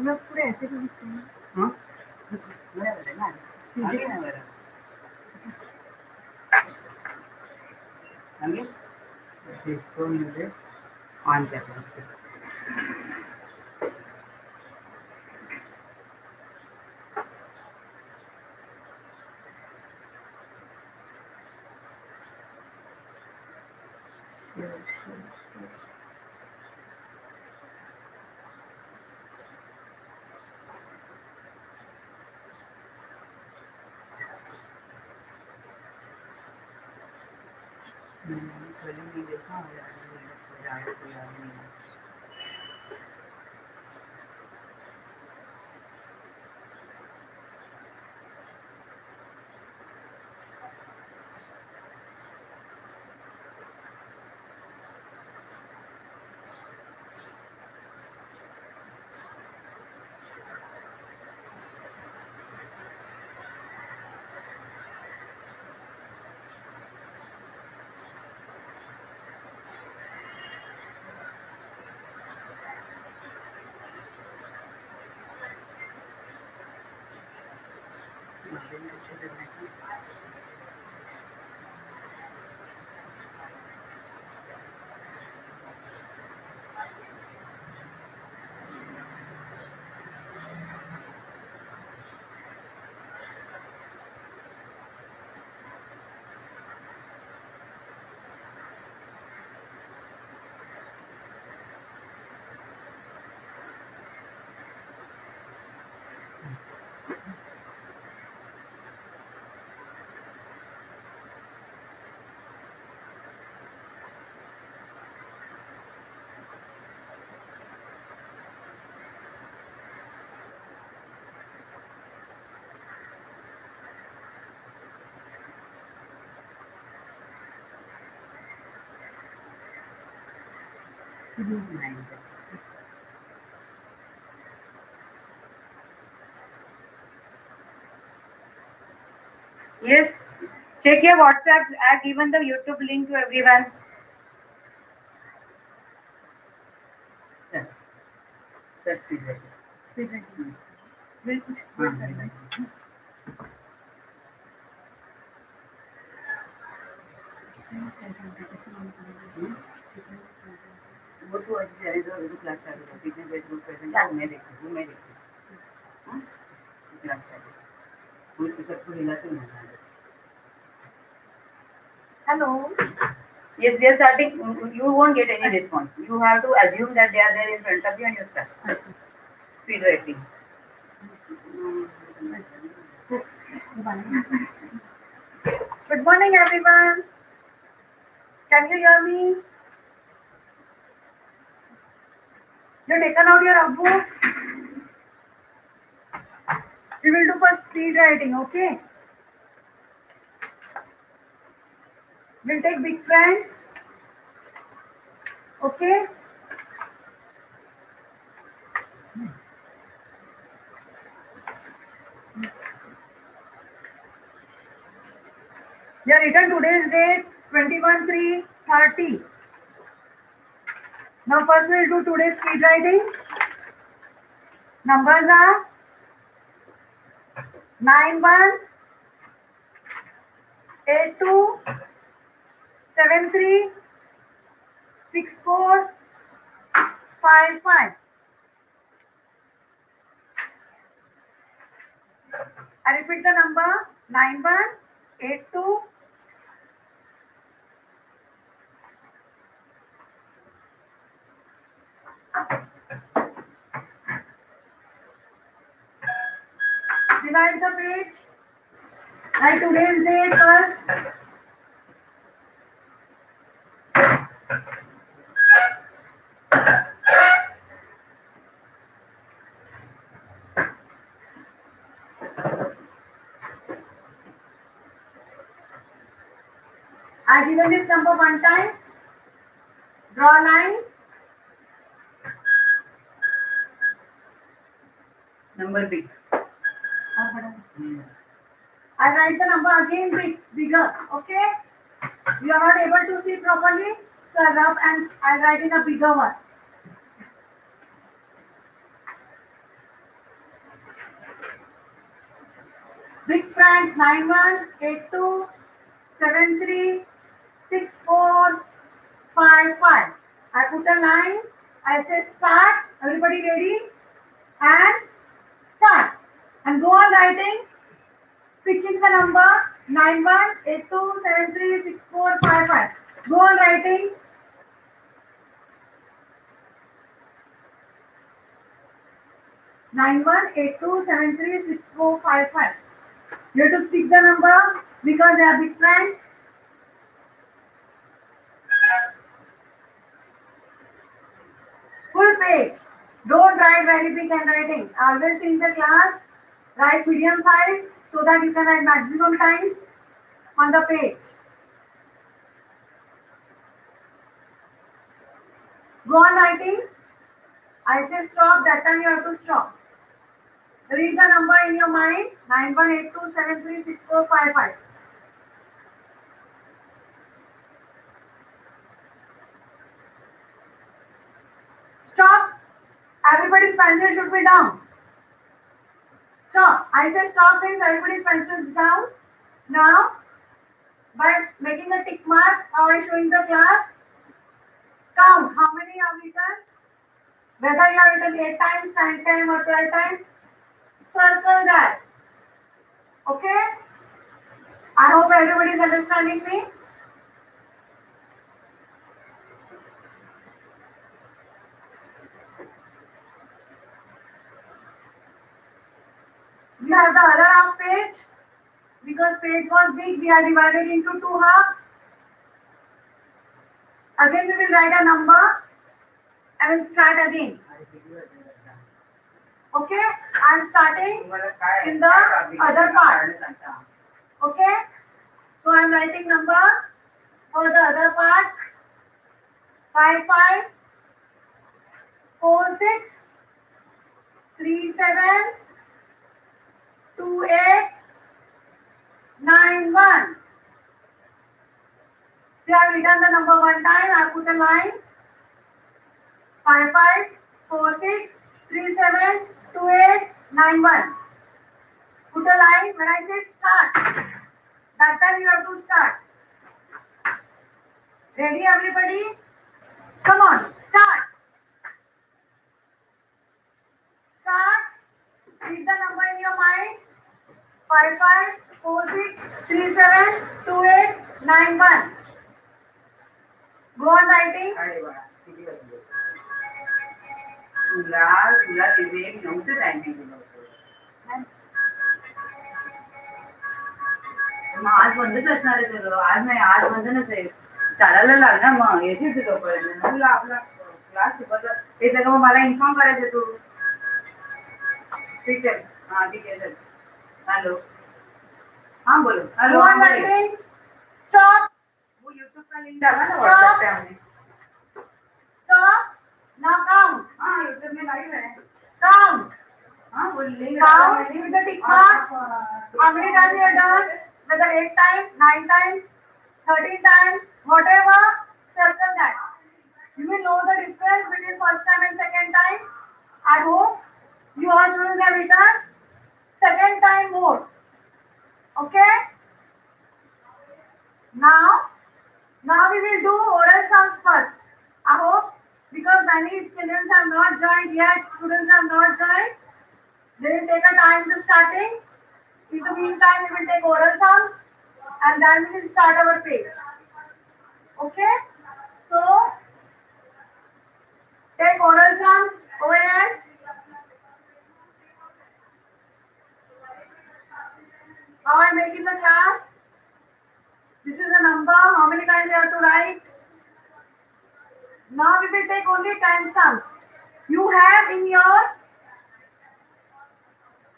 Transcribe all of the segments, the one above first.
हम लोग पूरे ऐसे भी लिखते हैं? हाँ बराबर है ना सीधे ना बराबर आगे इसको मुझे ऑन करना mind. Yes, check your WhatsApp. I've given the YouTube link to everyone. Yes. ready. speed rating. Speed rating. Group मैं देखती हूँ मैं देखती हूँ हाँ? है। कोई तो सबको हिलाते नहीं hello Yes, we are starting. You won't get any response. You have to assume that they are there in front of you and you start. Speed writing. Good morning, everyone. Can you hear me? Taken out your books? We will do first speed writing, okay? We'll take big friends. Okay? You are written today's date 21 3 30. Now, first we'll do today's speed writing. Numbers are 9 1 8 2 7 3 6 4 5 5. I repeat the number 9 1 8 2 Divide the page. Write today's date first. I given this number one time. Draw line. number big. I write the number again big, bigger. Okay? You are not able to see properly. So I rub and I write in a bigger one. Big friends 9182 I put a line. I say start. Everybody ready? And start. And go on writing, speaking the number 9182736455. Go on writing. Nine one eight two seven three six four five five. You have to speak the number because they are big friends. Full page. Don't write very big handwriting. Always in the class, write medium size so that you can write maximum times on the page. Go on writing. I say stop, that time you have to stop. Read the number in your mind 9182736455. Stop. Everybody's pencil should be down. Stop. I say stop means everybody's pencil is down. Now, by making a tick mark, how I showing the class? Count. How many have written? Whether you have written 8 times, 9 times or 12 times, circle that. Okay? I hope everybody is understanding me. We have the other half page. Because page was big, we are divided into two halves. Again, we will write a number and we'll start again. Okay, I'm starting in the other part. Okay, so I'm writing number for the other part. 5, 5, 4, 6, 3, 7, two eight nine one. See, I have written the number one time. I put a line. Five five four six three seven two eight nine one. Put a line when I say start. That time you have to start. Ready, everybody? Come on, start. Start. Read the number in your mind. Five five four six three seven two eight nine one go on writing आज बंदच आज नाही आज मैं आहे चालायला ना मग तू तोपर्यंत तुला आपला इन्फॉर्म करायचं ठीक आहे हॅलो हा बोलो हॅलो. Stop. वो यूट्यूब का लिंक डाला ना व्हाट्सएप पे हमने Stop. Now count. हाँ यूट्यूब में लाइव है Count. हाँ वो लिंक डाला Count मैंने with the tick marks. How many times you have done? Whether eight times, nine times, thirteen times, whatever, circle that. You will know the difference between first time and second time. I hope you all students have written second time more. Okay? Now, now we will do oral sums first. I hope because many children have not joined yet, students have not joined. They will take a time to starting. In the meantime, we will take oral sums and then we will start our page. Okay? So, take oral sums, OAS. How I am making the class? This is the number. How many times you have to write? Now we will take only 10 sums. You have in your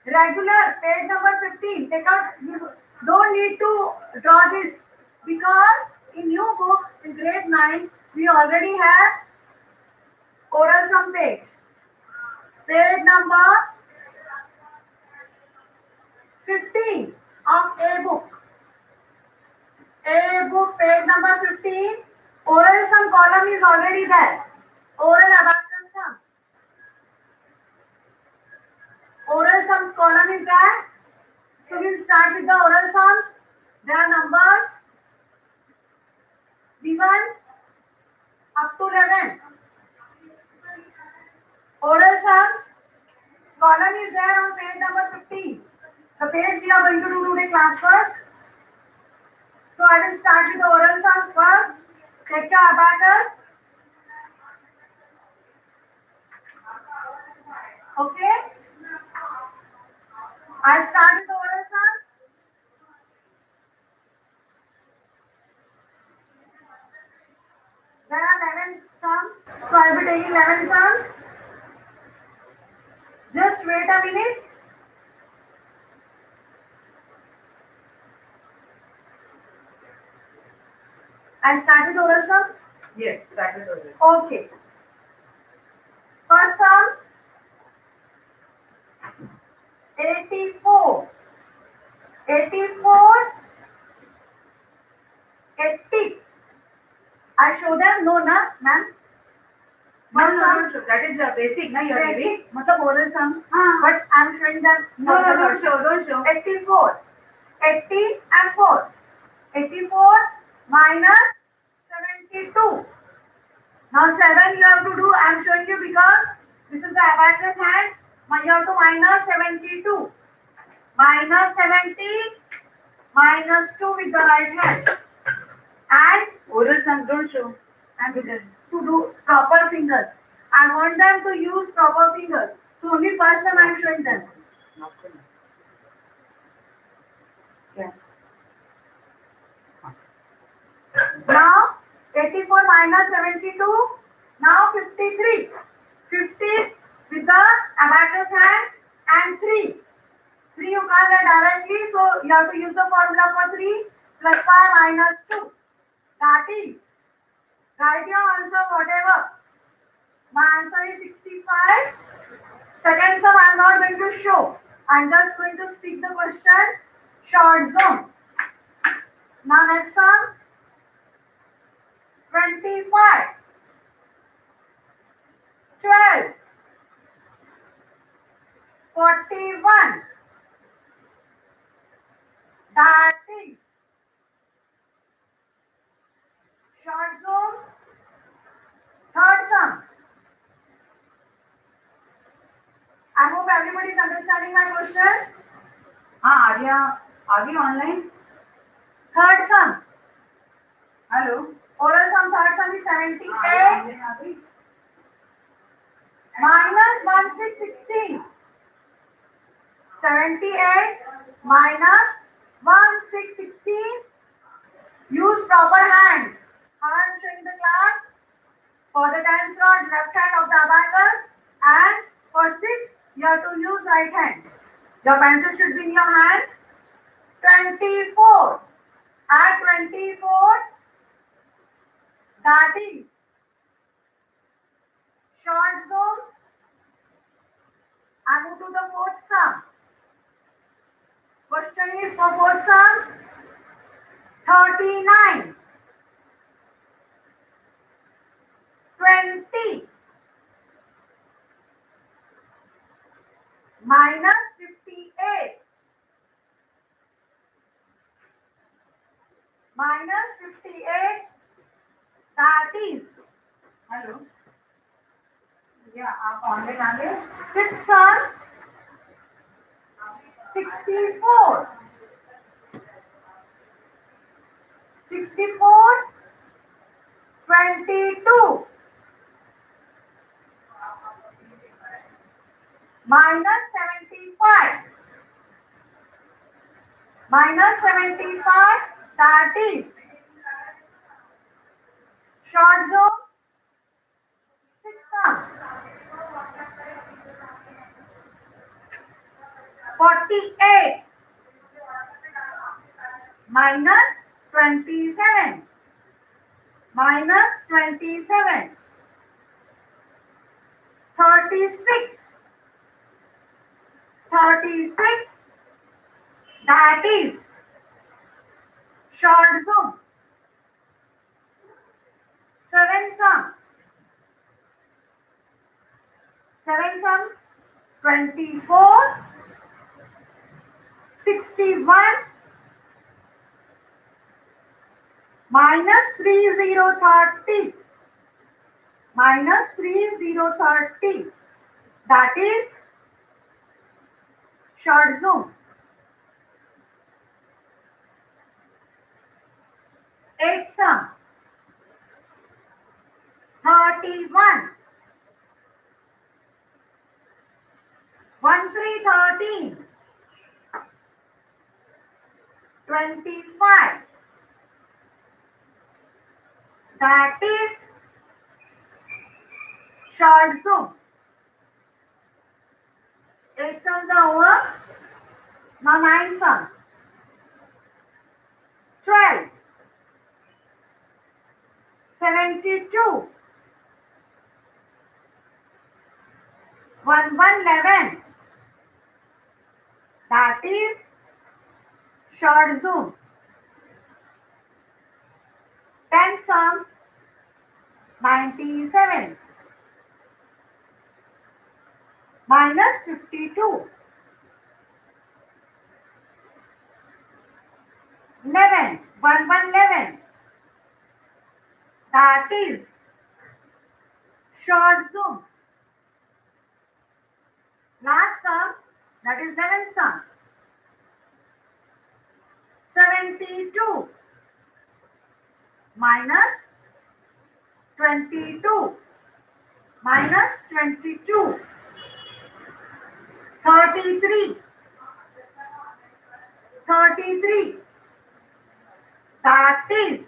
regular page number 15 take out you don't need to draw this because in new books in grade 9 we already have oral sum page page number 15 of a book a book page number 15 oral sum column is already there oral abacus sum oral sums column is there. So we'll start with the oral sums. There are numbers. B1 up to 11. Oral sums. Column is there on page number 50. The page we are going to do today classwork. So I will start with the oral sums first. Take your abacus. Okay. I'll start with the oral sums. There are 11 sums. So I'll be taking 11 sums. Just wait a minute. I'll start with oral sums. Yes, start with oral. Okay. First sum 84. 84. 80. I show them? No, na, ma'am. No, no, no, no, that is the basic, na, you are giving. basic, matlab oral sums. Ah. But I'm showing them. No, no, don't show, don't show. 84. 80 and 4. 84 minus 72. Now 7 you have to do, I am showing you because this is the abacus hand. You have to minus 72. Minus 70 minus 2 with the right hand. And Oral sums don't show. and to do proper fingers. I want them to use proper fingers. So only first time I am showing them. Now 84 minus 72. Now 53. 50 with the abacus hand and 3. 3 you can't get directly, so you have to use the formula for 3 plus 5 minus 2. That is, write your answer whatever. My answer is 65. Second sum I am not going to show. I am just going to speak the question. Short zone. Now next sum. 25. 12. 41. That is short zone. Third sum. I hope everybody is understanding my question. हाँ आर्या आगे online Third sum. Hello Oral sum third sum is 78 online आ गई minus 1616. 78 minus 1616. Use proper hands. How I am showing the class. For the tense rod, left hand of the abacus. And for 6, you have to use right hand. Your pencil should be in your hand. 24. At 24, is short zone. I move to the fourth sum. Question is for fourth sum. 39. 20. Minus 58. Minus 58. That is hello या आप online आ गए Fifth sum, 64. 64, 22. Minus 75. Minus 75, that is short zone, sixth sum. 48 minus 27 minus 27 36 36 that is short zoom 7 sum 7 sum 24 61 minus 3030 minus 3030 that is short zoom. 8 sum 31 1 3 13 25 that is short zoom 8 sums are over now 9 sum 12 72 1 1 11 that is short zoom 10 sum 97 minus 52 11 1 1 11 that is short zoom last sum that is 11 sum 72 minus 22 minus 22 33 33 that is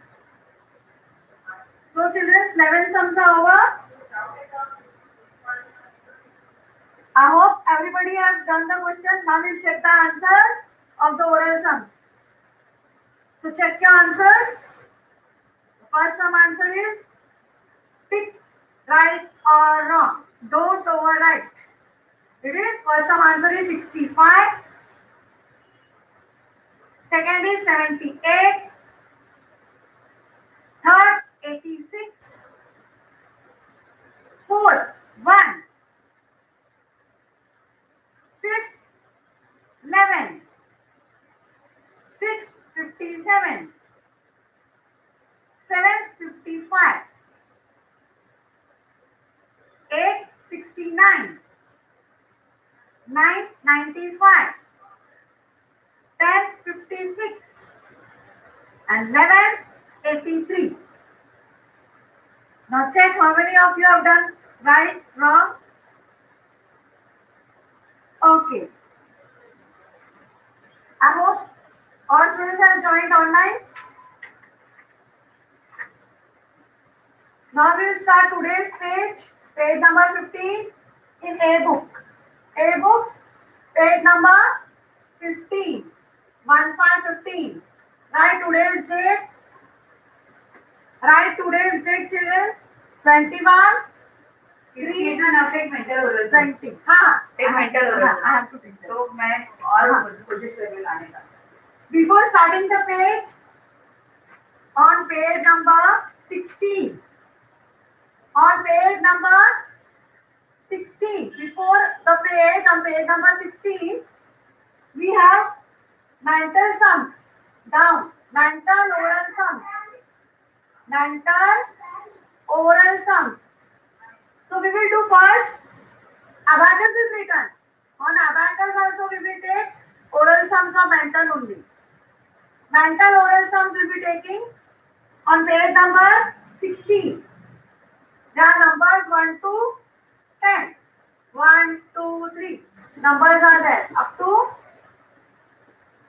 so children 11 sums are over I hope everybody has done the question. Now we'll check the answers of the oral sums. So check your answers. First sum answer is tick right or wrong. Don't overwrite. It is first sum answer is 65. Second is 78. Third 86. Fourth 1. Fifth 11. Sixth 57. Seventh 55. Eight 69. Nine 95. Ten 56. And eleven 83. Now check how many of you have done right, wrong. Okay. I hope all students have joined online. Now we'll start today's page, page number 15 in A book. A book, page number 15, 1 5 15. Write today's date. Write today's date, children. 21, तो मैं और हाँ. कोशिश लाने का Before starting the page, on page number 16, on page number 16, before the page, on page number 16, we have mental sums down, mental oral sums, mental oral sums. So we will do first, abacus is written. On abacus also we will take oral sums of mental only. Mental oral sums will be taking on page number 16. There are numbers 1 to 10. 1, 2, 3. Numbers are there up to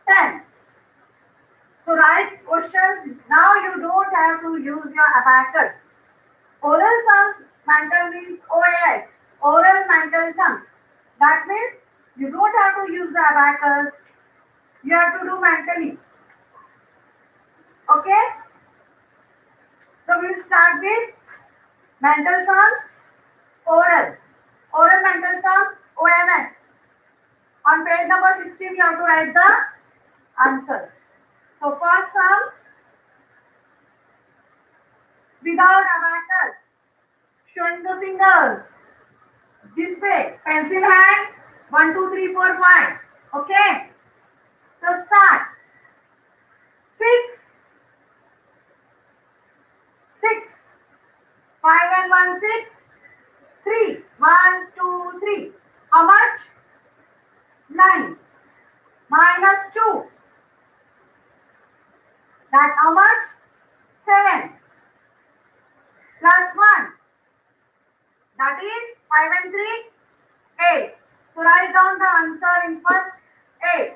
10. So write questions. Now you don't have to use your abacus. Oral sums mental means OAS. Oral mental sums. That means you don't have to use the abacus. You have to do mentally. Okay? So we'll start with mental sums, oral. Oral mental sum, OMS. On page number 16, you have to write the answers. So first sum, without abacus, showing the fingers. This way, pencil hand, 1, 2, 3, 4, 5. Okay? So So start. Six. Six. Five and one, six. Three. One, two, three. How much? Nine. Minus two. That how much? Seven. Plus one. That is five and three, eight. So write down the answer in first eight.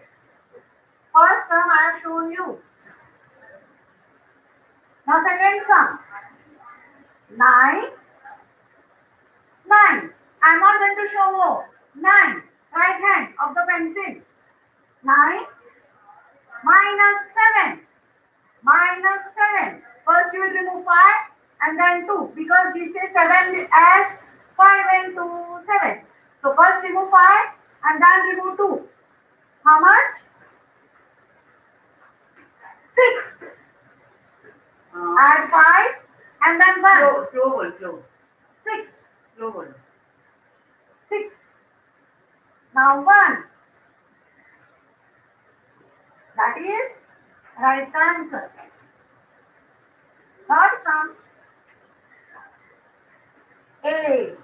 First sum I have shown you. Now second sum. Nine. Nine. I am not going to show more. Nine. Right hand of the pencil. Nine. Minus seven. Minus seven. First you will remove five and then two because we say seven as five and two seven. So first remove five and then remove two. How much? Six. Uh, Add five and then one. slow, slow word, slow, Six. slow word. Six. Now one. That is right answer. Third sum. Eight.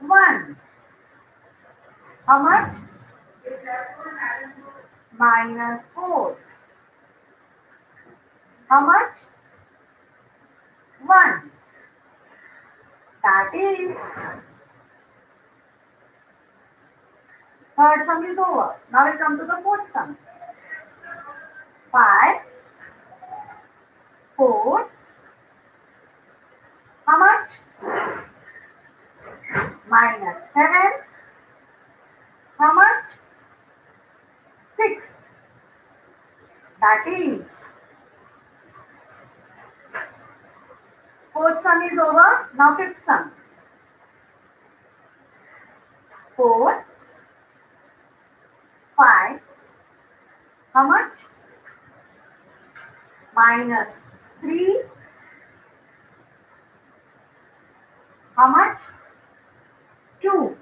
One. How much? Minus four. How much? One. That is third sum is over. Now we come to the fourth sum. Five, four. How much? Minus seven. How much? Six. That is fourth sum is over. Now fifth sum. Four, five. How much? Minus three. How much? Two.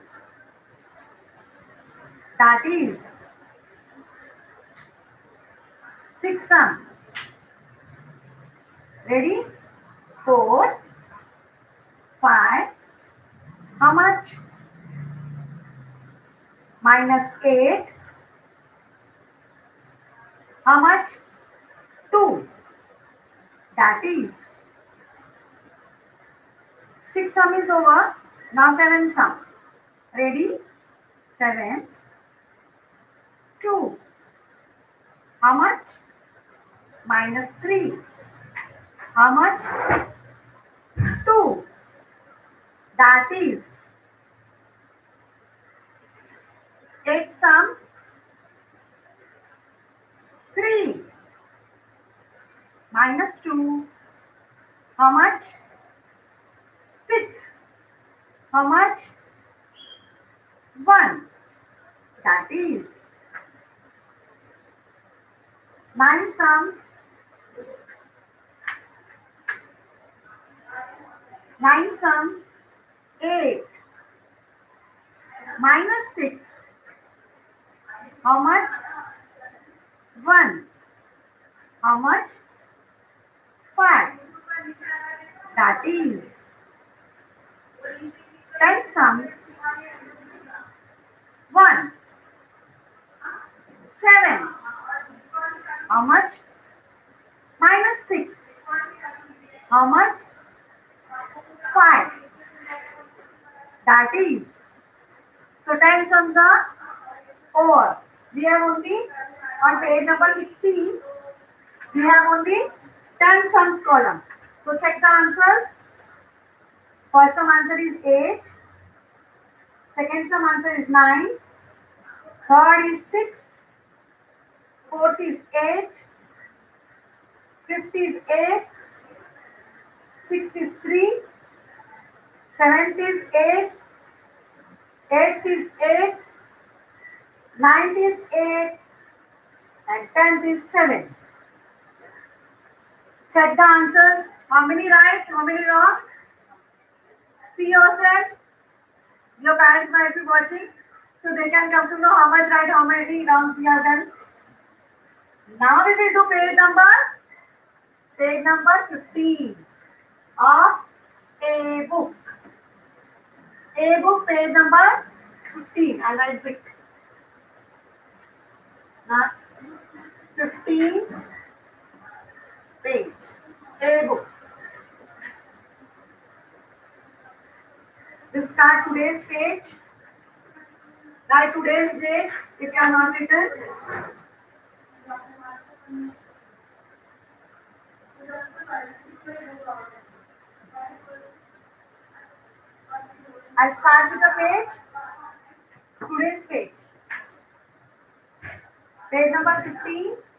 That is six sum. Ready? Four, five. How much? Minus eight. How much? Two. That is six sum is over. Now seven sum. Ready? Seven. Two. How much? Minus three. How much? Two. That is eight sum. Three. Minus two. How much? Six. How much? One. That is nine sum. Nine sum. Eight. Minus six. How much? One. How much? Five. That is ten sum. One. Seven. How much? Minus six. How much? Five. That is. So ten sums are over. We have only on page number 16. We have only 10 sums column. So check the answers. First sum answer is 8. Second sum answer is 9. Third is 6. Fourth is 8. Fifth is 8. Sixth is 3. Seventh is 8. Eighth is 8. Ninth is 8. And tenth is 7. Check the answers. How many right? How many wrong? See yourself. Your parents might be watching. So they can come to know how much right, how many rounds we have done. Now we will do page number, page number 15 of A book. A book, page number 15. I'll write big. Now, 15 page. A book. We'll start today's page. Write today's date if you are not written. I'll start with the page. Today's page. Page number 15.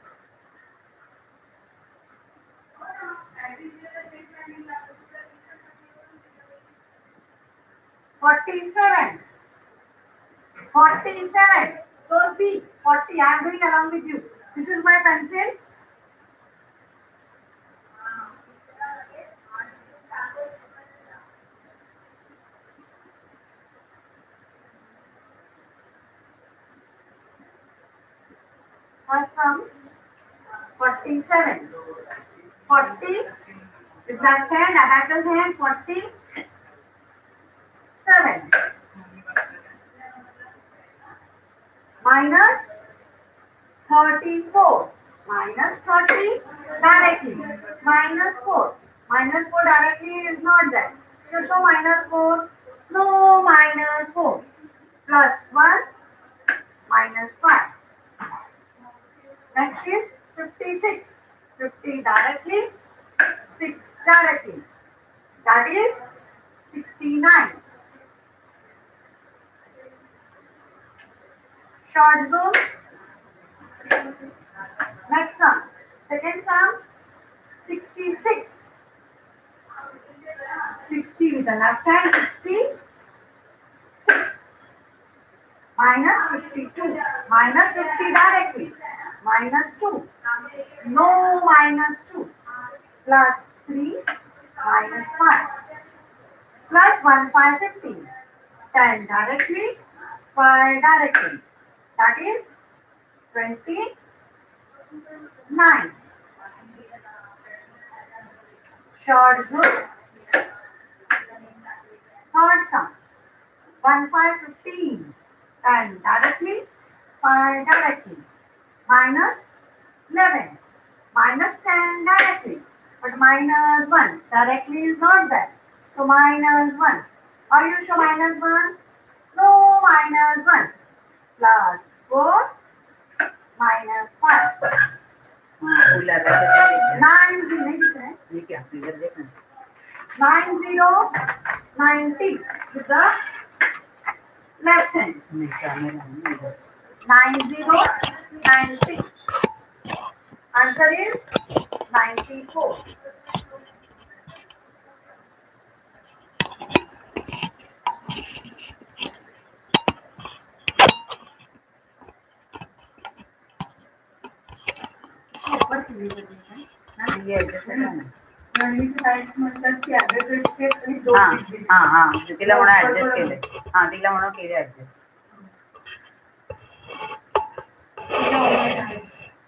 Forty-seven. Forty-seven. So see, forty. I am doing along with you. This is my pencil. Sum. Forty-seven. Forty. With that hand, abacus hand. Forty. Seven. minus 34 minus 30 directly. Minus 4 minus 4 directly is not there. So show minus 4 no minus 4 plus 1 minus 5 next is 56 50 directly 6 directly. That is 69 short zone. Next sum. Second sum, 66. 60 with the left hand, 66. Minus 52. Minus 50 directly. Minus 2. No minus 2. Plus 3. Minus 5. Plus 1, 5, 15. 10 directly. 5 directly. That is 29. Short zone. Third sum. 1, 5, 15. And directly, 5 directly. Minus 11. Minus 10 directly. But minus 1 directly is not there. So minus 1. Are you sure minus 1? No minus 1. Plus 4 minus 1 nine नहीं दिख रहे ये क्या figure देखना nine zero ninety with the left hand nine zero ninety answer is ninety four आणि दोन हाँ दिसले. हाँ हाँ तिला म्हणून ऍडजस्ट केले हाँ तिला म्हणून केले ऍडजस्ट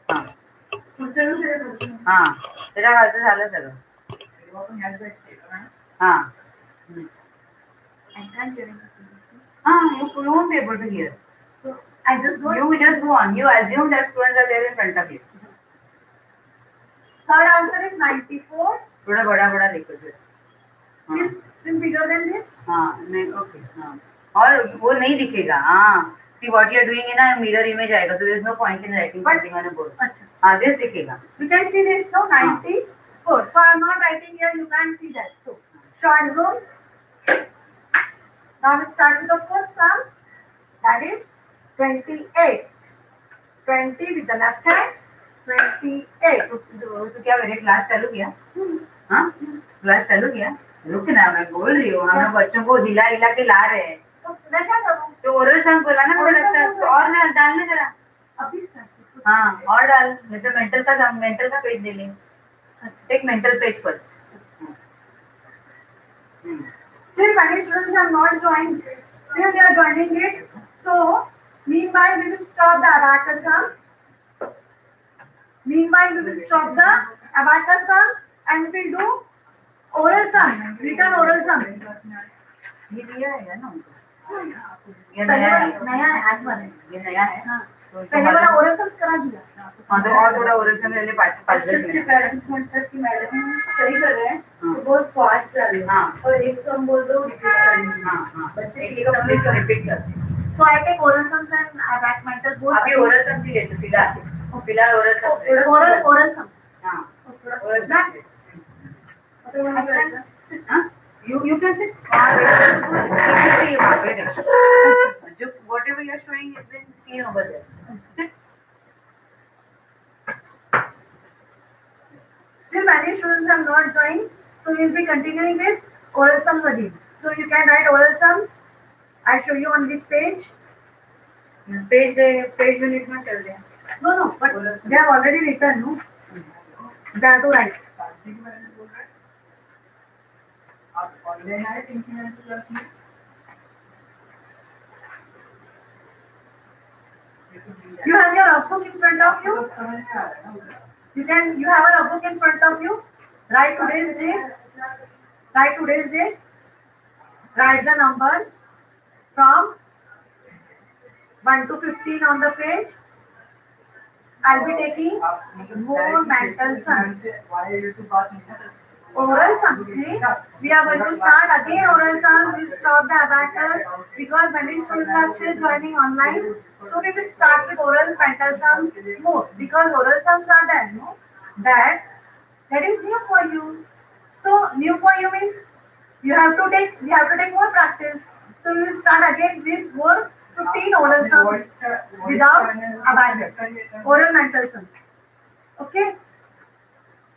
हाँ पुढचं दिवशी हे करतो. हाँ त्याच्या खालचं झालं सगळं तेव्हा पण ह्याच भेटते का? हाँ I can't get it. हाँ you you won't be able to hear So I just go. you just go on you assume that students are there in front of you Third answer is 94. थोड़ा बड़ा बड़ा लिखो फिर हाँ still bigger than this. हाँ नहीं okay हाँ और वो नहीं दिखेगा हाँ see what you are doing in a mirror image आएगा so there is no point in writing But- something on a board Acha. हाँ this दिखेगा You can see this, no? 94. So I'm not writing here, you can't see that. So, short zone. Now we start with the first sum. That is 28. 20 with the left hand. 28. तो, तो, क्या करे class चालू किया। हाँ? Class चालू किया? रुक ना मैं बोल रही हूँ हम बच्चों को हिला हिला के ला रहे हैं। तो मैं क्या करूँ? तो ओरल सम बोला ना मुझे लगता है तो और ना डालने जरा। अभी हाँ और डाल नहीं तो मेंटल का मेंटल का पेज ले लें। Take mental page first Still many students have not joined. Still they are joining it. So, meanwhile, we will stop the abacus sum. Meanwhile, we will stop the abacus sum and we will do oral sums, written oral sums. ये दिया है ना ये नया है नया है आज वाला है। ये नया है हाँ, तो पहले वाला oral sums करा दिया हाँ तो और थोड़ा ओरिजिनल मैंने पाँच पाँच दस मिनट पेरेंट्स मतलब कि मैडम सही कर रहे हैं हाँ। तो बहुत फास्ट चल रहे हैं हाँ और एक सम बोल दो रिपीट कर रही हैं हाँ हाँ बच्चे एक कर- रिपीट करते हैं So I take oral sums and abac mental both. अभी ओरल सब भी लेते फ़िलहाल फ़िलहाल ओरल सब ले। oral oral sums. हाँ ओरल। मतलब है। हाँ you you can देखो जो whatever you are showing is been seen over there sit Still many students have not joined. So we'll be continuing with oral sums again. So you can write oral sums. I'll show you on which page. page page में लिखना चल रहा है No, no, but they have already written, no? They have to write. You have your notebook in front of you. You can, you have a notebook in front of you. Write today's date. Write today's date. Write the numbers from 1 to 15 on the page. I'll be taking more mental sums. Oral sums we are going to start again oral sums. We'll stop the abacus because many students are still joining online. So we will start with oral mental sums more because oral sums are there, no? That that is new for you. So new for you means you have to take you have to take more practice. So we will start again with more 15 oral sums without abacus. Oral mental sums. Okay?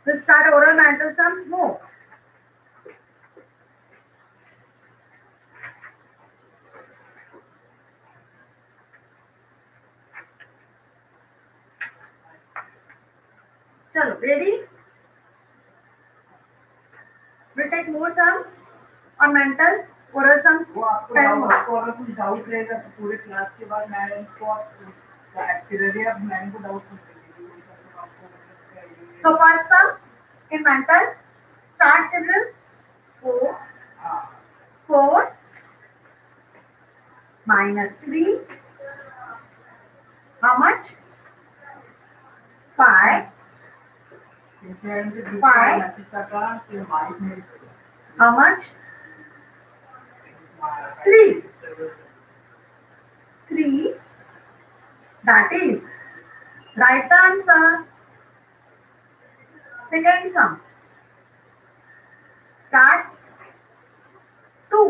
We'll start oral mental sums more. Chalo, ready? We'll take more sums on mentals, oral sums time होगा पूरे class के बाद so first sum in mental start childrens four four minus 3. How much? 5. 5. How much? Three. Three. That is right answer. Second sum. Start two.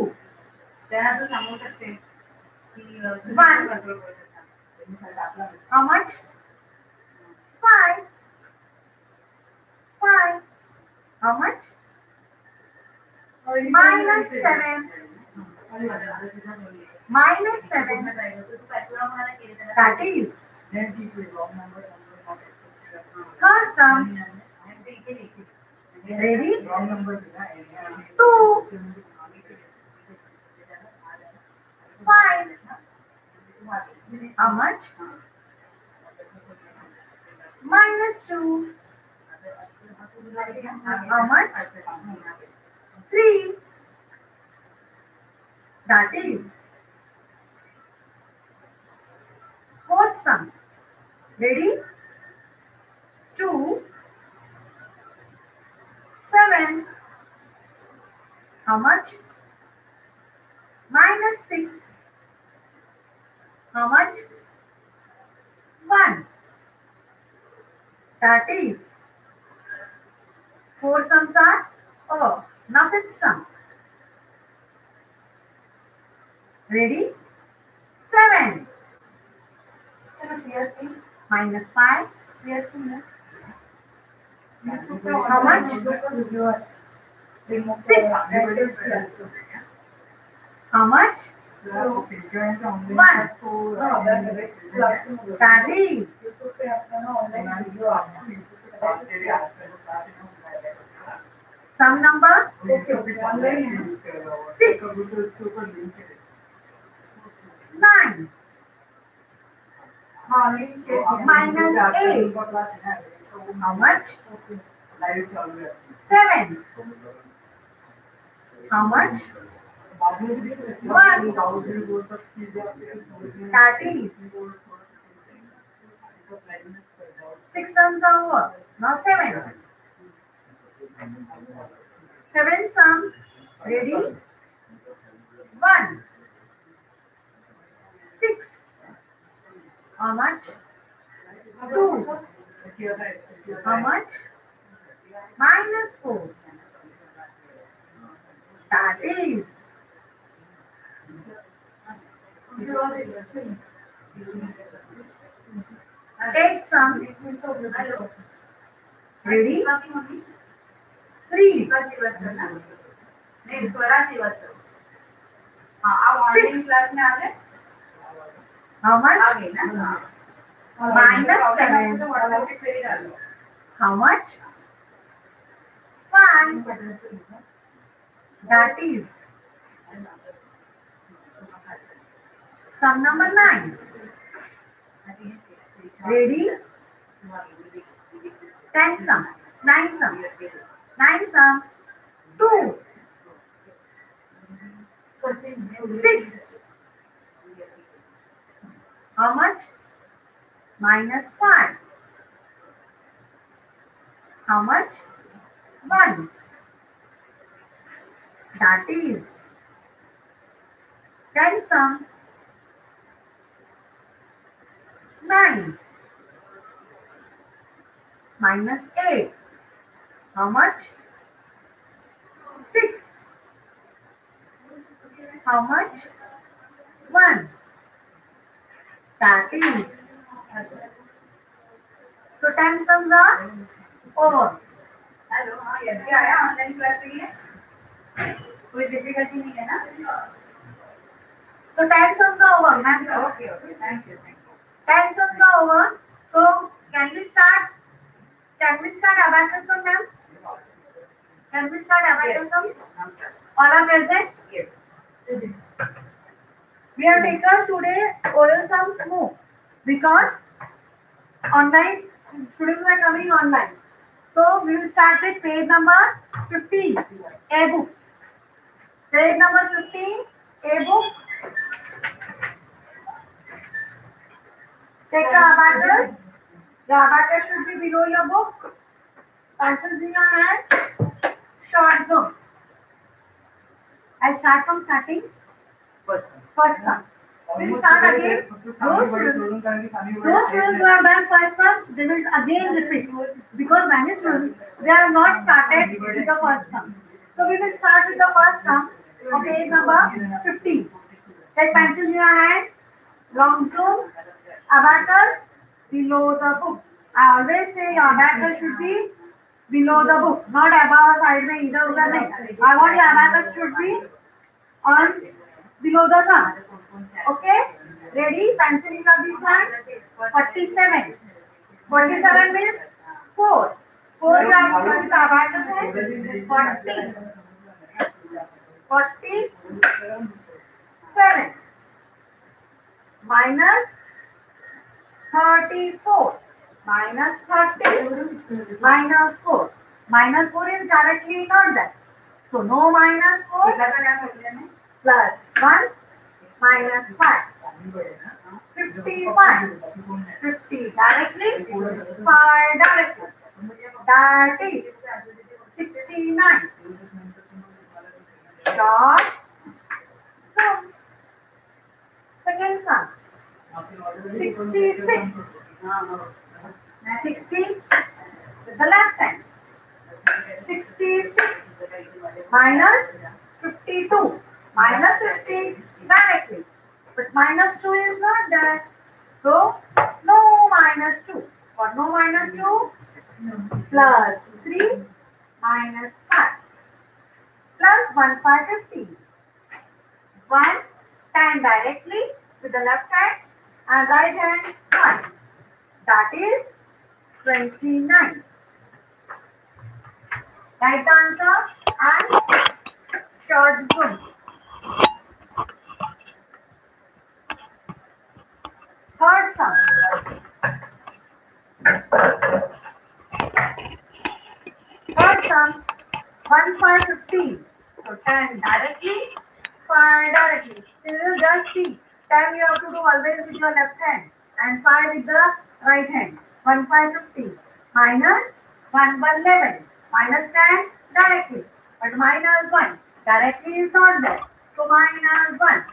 त्यांना तो सांगू शकते की अ, तुम्ही One. control करू शकता. How much? Five. Five. How much? Minus seven. Minus seven. That is नहीं ठीक है wrong number number third sum. Ready? Wrong number देना Two. Five. How much? Minus two. How much? Three. That is fourth sum. Ready? Two. Seven. How much? Minus six. How much? One. That is four sums are over. Now fifth sum. Ready? Seven. Minus five. How much? Six. How much? One. That is some number six. 9. Minus 8. How much? 7. How much? 1. That is 6 sums over, not 7. 7 sum, ready? 1. Six. How much? Two. How much? Minus four. That is eight sum. Ready? Three. हाँ Six. Class में आ गए How uh much? गए ना Minus seven. तो WhatsApp पे query डालो How much? Five. That is sum number nine. Ready? Ten sum. Nine sum. Nine sum. Two. Six. How much? Minus 5. How much? 1. That is then sum 9 minus 8. How much? 6. How much? 1. starting. Okay. So ten sums are over. Hello हाँ ये भी आया online class के लिए कोई difficulty नहीं है ना so ten sums are over ma'am okay okay thank you thank you ten sums are over so can we start can we start abacus sum ma'am can we start abacus sum yes. all are present yes We have taken today oral sums more because online students are coming online. So we will start with page number 15, A book. Page number 15, A book. Take the abacus. The abacus should be below your book. Pencils in your hand. Short zoom. I'll start from starting. First sum. We'll start again. Those students, those who have done first sum, they will again repeat. Because many students, they have not started with the first sum. So we will start with the first of page number 15. Take pencil in your hand. Long zoom. Abacus below the book. I always say your abacus should be below the book, not above side में इधर उधर नहीं. I want your abacus should be on below the sum. Okay? Ready? Pencil in this hand. 47. 47 means 4. 4 you have to with the abacus hand. 40. 47. Minus 34. Minus 30. Minus 4. Minus 4 is directly not that. So no minus 4 plus 1 minus 1. 51. 50 directly, 5 directly. That is 69. Dot. So, second sum. 66. 60 with the left hand. 66 minus 52. Minus 50 directly. But minus 2 is not there. So, no minus 2. What no minus 2? Plus 3 minus 5. Plus 1 5 50. 1 10 directly with the left hand and right hand 1. That is 29. Write the answer and short zoom. Third sum. Third sum, 1 for 15. So turn directly, fire directly. Still just see. Time you have to do always with your left hand and fire with the right hand. 1 for 15. Minus 1 by 11. Minus 10 directly. But minus 1 directly is not there. So minus 1.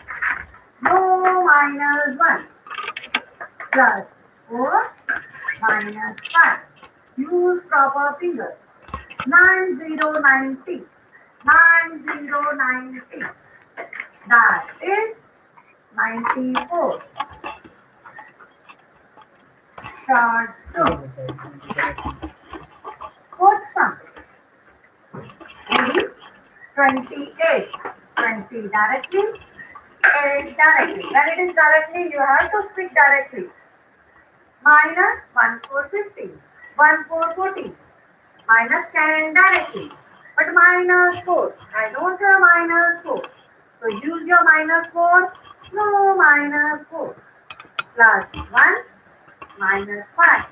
No minus 1. Plus 4 minus 5. Use proper finger. 9090. 9090. That is 94. Start so. Fourth sum. 28 and P directly and directly. When it is directly, you have to speak directly. Minus 1 4 15. Minus 10 directly. But minus 4. I don't have minus 4. So use your minus 4. No minus 4. Plus 1 minus 5.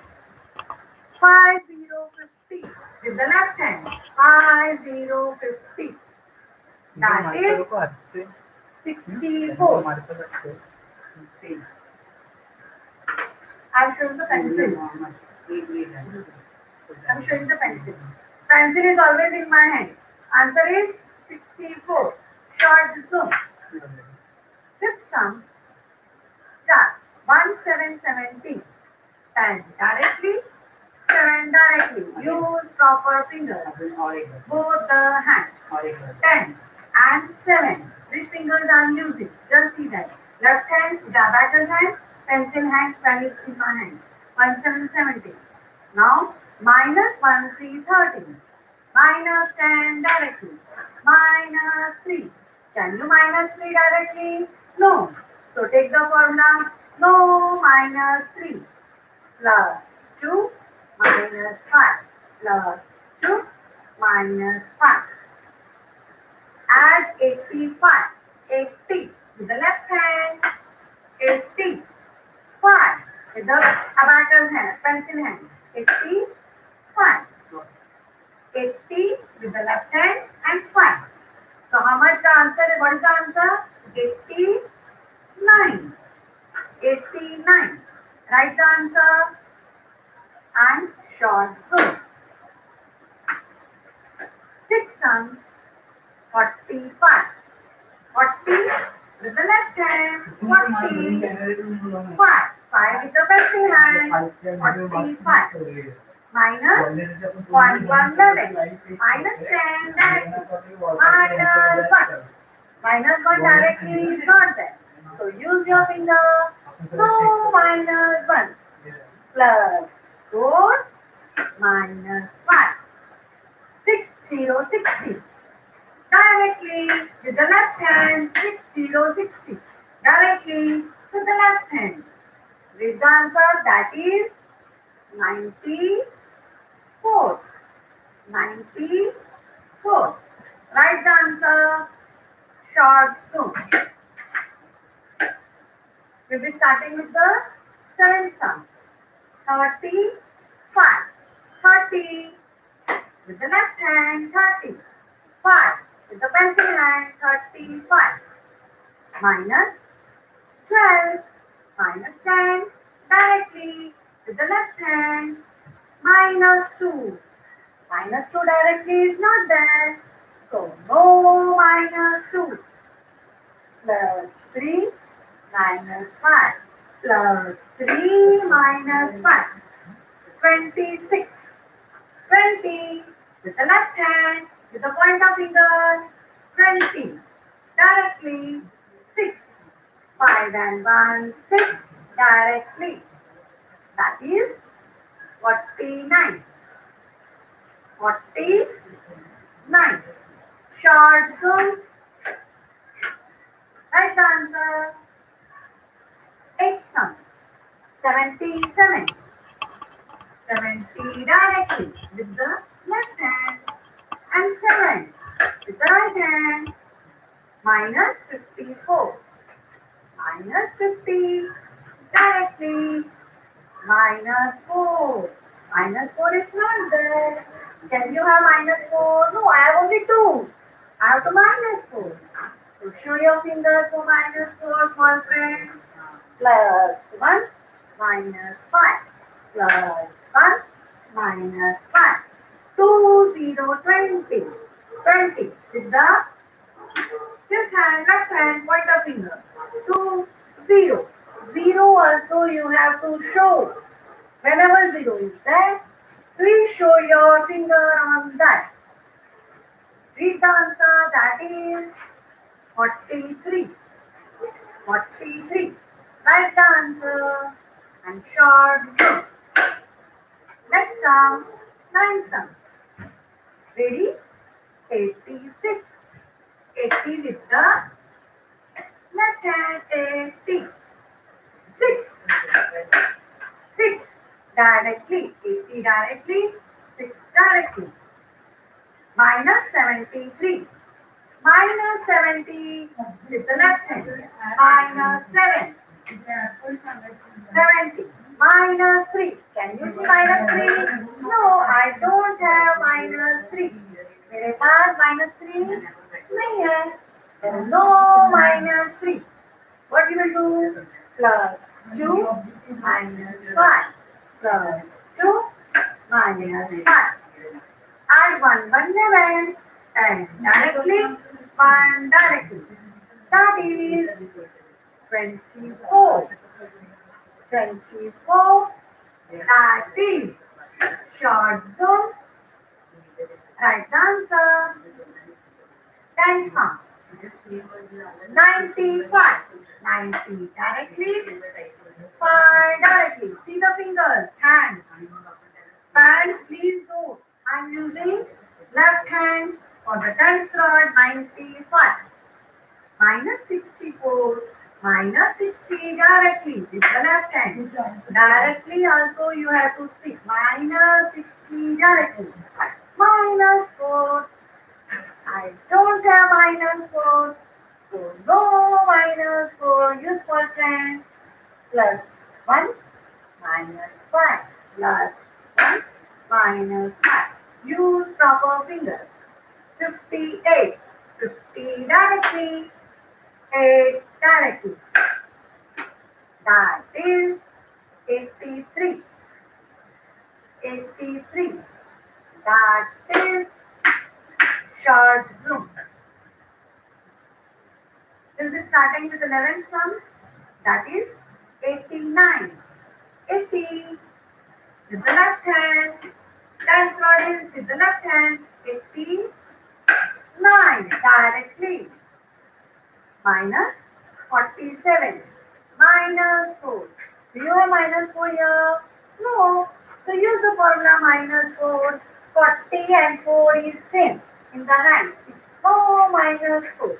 Five zero fifty 0 With the left hand. Five zero fifty. That is 64. I'm showing the pencil. I'm showing the pencil. Pencil is always in my hand. Answer is 64. Short zoom. Fifth sum. Start. 1 7 17. 10 directly. 7 directly. Use proper fingers. Both the hands. 10 and 7. Which fingers I'm using? Just see that. Left hand, the abacus hand, pencil hand, pen in my hand. 1 7 17. Now, minus 1 3 13. Minus 10 directly. Minus 3. Can you minus 3 directly? No. So take the formula. No minus 3. Plus 2 minus 5. Plus 2 minus 5. Add 85. 80 with the left hand. 80. 5 with the abacus hand, pencil hand. 85. 80 with the left hand and 5. So how much the answer? What is the answer? 89. 89. Write the answer and short so. Six sum 45. 40 with the left hand. 40. 5. 5 with the pencil hand. 45. Minus 1, 1, 11. Minus 10 directly. Minus 1. Minus 1 directly is not there. So use your finger. No minus 1. Plus 4 minus 5. 6, 0, 60. Directly with the left hand. 6, 0, 60. Directly with the left hand. Read the answer. That is 94. 94. Write the answer. Short soon. We'll be starting with the seventh sum. 35. 30. With the left hand, 30. 5. With the pencil hand, 35. Minus 12. Minus 10. Directly. With the left hand, minus 2. Minus 2 directly is not there. So, no minus 2. Plus 3 minus 5. Plus 3 minus 5. 26. 20. With the left hand, with the pointer finger, 20. Directly, 6. 5 and 1, 6. Directly. That is 49. 49. Short zoom. Right answer. 8 sum. 77. 70 directly with the left hand and 7 with the right hand. Minus 54. Minus 50 directly. Minus 4. Minus 4 is not there. Can you have minus 4? No, I have only 2. I have to minus 4. So show your fingers for minus 4, small friend. Plus 1, minus 5. Plus 1, minus 5. 2, 0, 20. 20. With the this hand, left hand, pointer finger. 2, 0. 0 also you have to show. Whenever 0 is there, please show your finger on that. Read the answer. That is 43. 43. Write the answer and short zoom. Next sum, 9 sum. Ready? 86. 80 with the left hand 80. 6. 6 directly. 80 directly. 6 directly. Minus 73. Minus 70 with the left hand. Minus 7. 70 Minus 3. Can you see minus 3? No, I don't have minus 3. मेरे पास minus 3 नहीं है. So no minus 3. What you will do? Plus 2 minus 5. Plus 2 minus 5. Add 1, 1 11. And directly, 1 directly. That is 24. 24. That is short zone. Right answer. Ten sum. 95. 90 directly. 5 directly. See the fingers, hands. Parents, please note. I'm using left hand for the tens rod 95. Minus 64. Minus 60 directly with the left hand. Directly also you have to speak. Minus 60 directly. Minus 4. I don't have minus 4. So no minus 4. Useful friend. Plus 1. Minus 5. Plus 1. Minus 5. Use proper fingers. 58. 50 directly. 8 directly. That is 83. 83. That is short zoom. We'll be starting with 11th sum. That is 89. 80 with the left hand. Tens rod is with the left hand. 89 directly. Minus 47. Minus 4. Do you have minus 4 here? No. So use the formula minus 4. 40 and 4 is same in the hand. Oh, minus 4.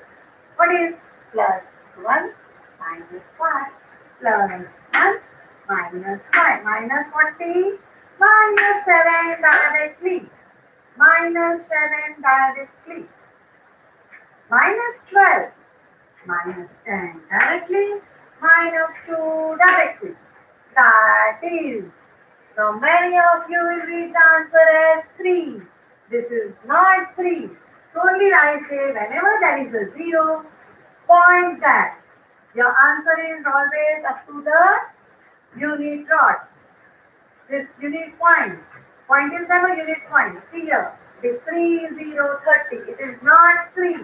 What is plus 1 minus 5 plus 1 minus 5 minus 40 minus 7 directly. Minus 7 directly. Minus 12 minus 10 directly, minus 2 directly. That is, so many of you will read the answer as 3. This is not 3. So only I say whenever there is a 0, point that. Your answer is always up to the unit rod. This unit point. Point is never unit point. See here. It is 3, 0, 30. It is not 3.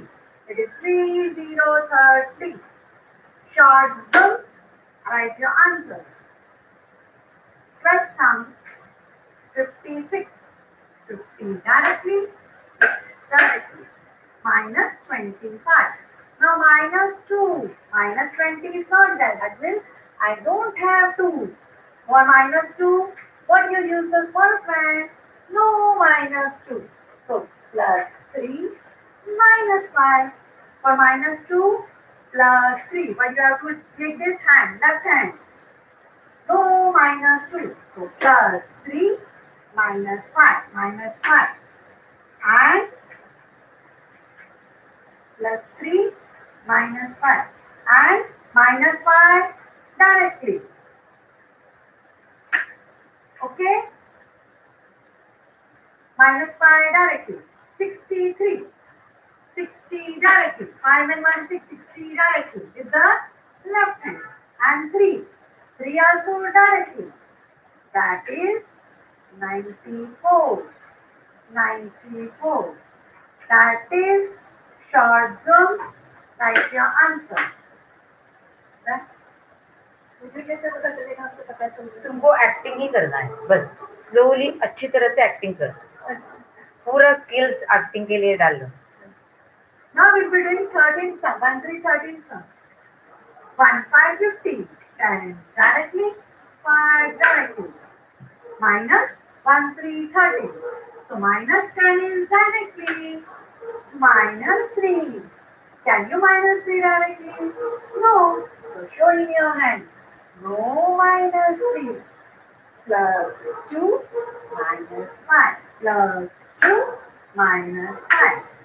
It is 3, 0, 30. Short zoom. Write your answers. 12th sum. 56. 50 directly. 6 directly. Minus 25. Now minus 2. Minus 20 is not there. That means I don't have 2. For minus 2, what you use the small friend? No minus 2. So plus 3 minus 5 for minus 2 plus 3. But you have to take this hand, left hand. No minus 2. So plus 3 minus 5 minus 5. And plus 3 minus 5. And minus 5 directly. Okay? Minus 5 directly. 63. 60 directly. 5 and 1, 6, 60 directly with the left hand. And 3. 3 also directly. That is 94. 94. That is short zoom. Write your answer. तुमको acting ही करना है बस slowly अच्छी तरह से acting कर पूरा स्किल्स एक्टिंग के लिए डाल लो Now we'll be doing 13 sum, 1, 3, 13 sum. 1, 5, 50. 10 directly, 5 directly. Minus 1, 3, 30. So minus 10 is directly. Minus 3. Can you minus 3 directly? No. So show in your hand. No minus 3. Plus 2 minus 5. Plus 2 minus 5.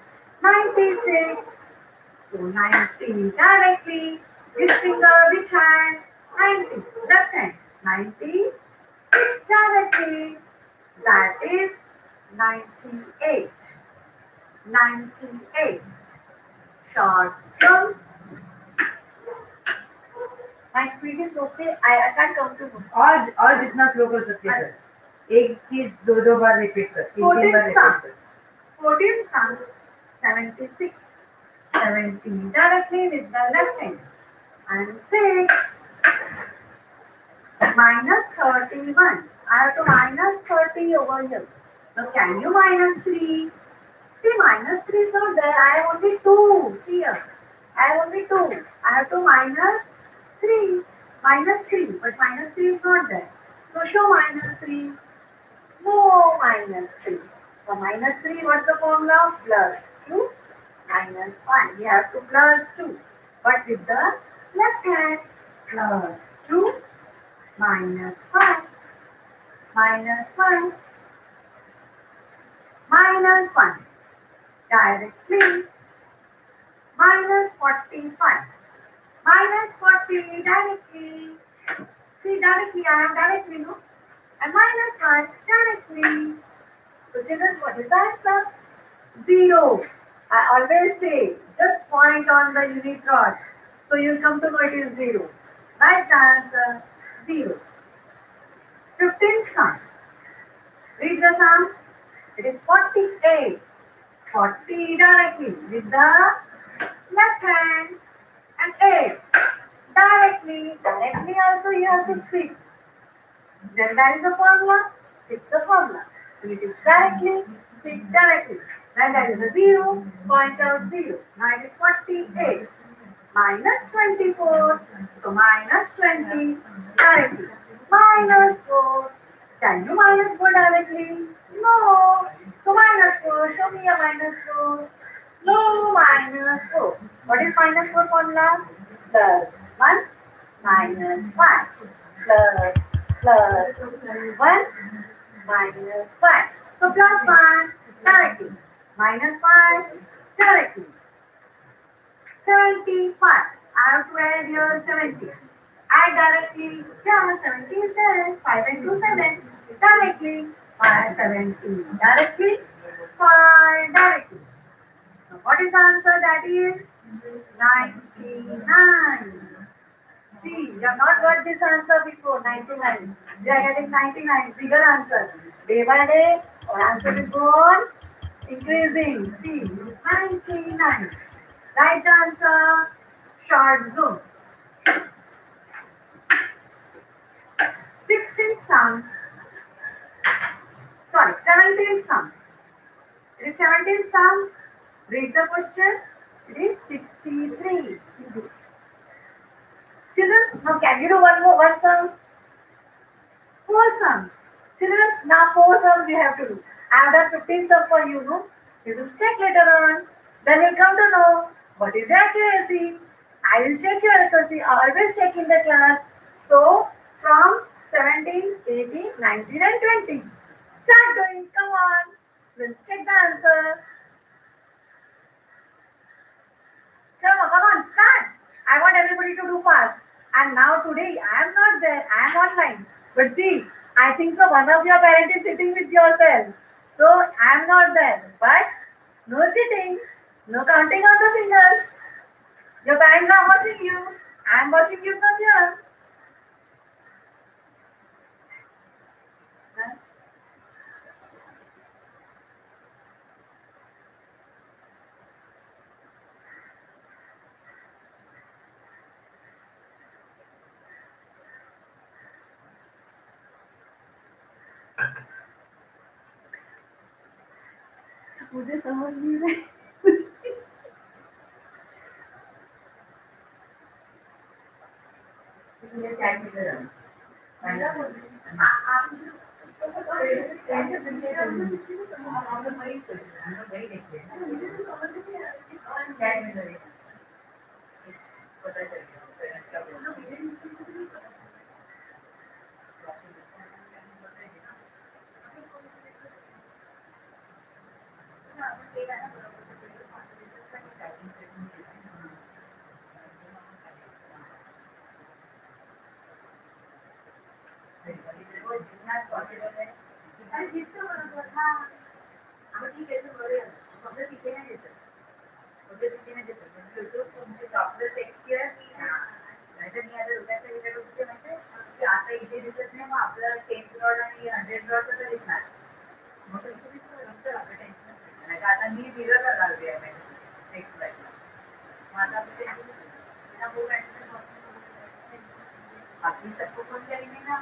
96. So 90 directly. Which finger, which hand? 90. Left hand. 96 directly. That is 98. 98. Short sum. My speed is okay. I, I can't count to और और जितना slow कर सकते हैं एक चीज़ दो दो बार repeat कर तीन तीन बार रिपीट. कर 14 sum. 76. 17 directly with the left hand. And 6. Minus 31. I have to minus 30 over here. Now can you minus 3? See, minus 3 is not there. I have only 2 here. I have only 2. I have to minus 3. Minus 3. But minus 3 is not there. So show minus 3. No minus 3. So minus 3, what's the formula? Plus 2 minus 5. We have to plus 2. But with the left hand, plus 2 minus 5. Minus 5. Minus 1. Directly. Minus 45. Minus 40 directly. See, directly, I am directly, no? And minus 5 directly. So, children, what is the answer? Zero. I always say, just point on the unit rod. So, you'll come to know it is zero. Right answer, zero. 15th sum. Read the sum. It is 48. 40 directly with the left hand and 8 directly. Directly also you have to speak. Then that is the formula. Speak the formula. When it is directly, speak directly. When that is a zero, point out zero. Now it is 48 minus 24. So minus 20 directly. Minus 4. Can you minus 4 directly? No. So minus 4. Show me a minus 4. No minus 4. What is minus 4 formula? Plus 1 minus 5. Plus plus 1 minus 5. So plus 1 directly. Minus 5 directly. 75. I add here 70. Add directly. 70 is there. 5 and 2, 7. Directly. 5, 70. Directly. 5 directly. So what is the answer? That is 99. See, you have not got this answer before, 99. We are getting 99, bigger answer. Day by day, our answer will go increasing. See, 99. Right answer, short zoom. 16th sum. Sorry, 17th sum. It is 17th sum. Read the question. It is 63. Children, now can you do one more one sum? Four sums. Children, now four sums you have to do. Done 15 sums for you, no? You will check later on. Then you come to know what is accuracy. I will check your accuracy. I always check in the class. So, from 17, 18, 19 and 20. Start doing. Come on. Let's check the answer. Chalo, come on, start. I want everybody to do fast. And now today, I am not there. I am online. But see, I think so one of your parents is sitting with yourself. So I am not there. But no cheating. No counting on the fingers. Your parents are watching you. I'm watching you from here. 我觉什么意味？आपली सबको कौन करेंगे ना?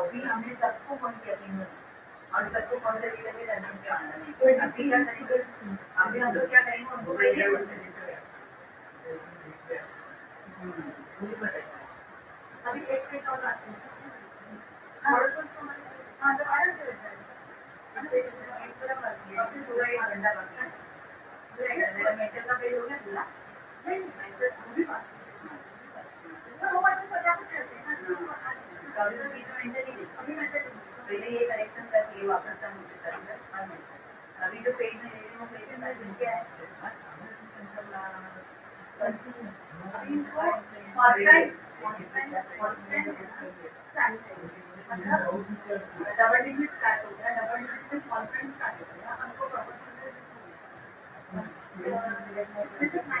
अभी हमने सबको कौन किया तीनों और सबको कौन से रीजन में रहना क्या आना अभी या नहीं तो अभी हम लोग क्या करेंगे? उनको कहेंगे तो अभी एक पेज और आते हैं। हाँ तो, हाँ तो आराम से रहता है। एक तरफ़ बाकी है और फिर पूरा एक घंटा बाकी है। पूरा मेटल का पेज हो। गया खुला नहीं नहीं वो तो भी बात वो बात तो पचास करते हैं ना पहले ये करेक्शन करके वापस का मुझे करना अभी जो पेज में ले रही हूँ पेज में सुन के आए अभी इनको कॉन्फ्रेंस डबल डिजिट स्टार्ट हो गया। डबल से कॉन्फ्रेंस स्टार्ट हो गया हमको मैम ये कैसे लेना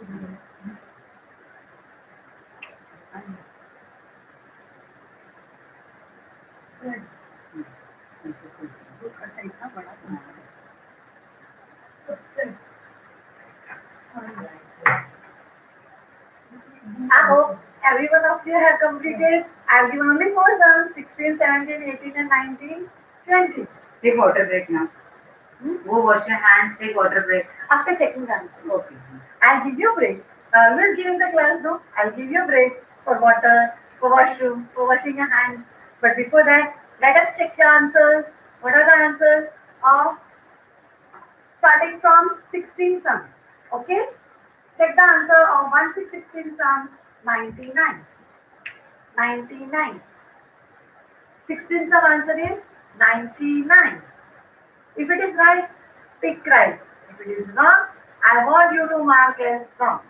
every one of you have completed. I have given only four sums 16, 17, 18, and 19, 20. Take water break now. Hmm? Go wash your hands, take water break. After checking the answer, Okay. I'll give you a break. Uh, I always give in the class, no? I'll give you a break for water, for washroom, for washing your hands. But before that, let us check your answers. What are the answers of starting from 16 sum? Okay? Check the answer of 1 6 16 sum 99. 99. 16 sum answer is 99. If it is right, pick right. If it is wrong, I want you to mark as wrong.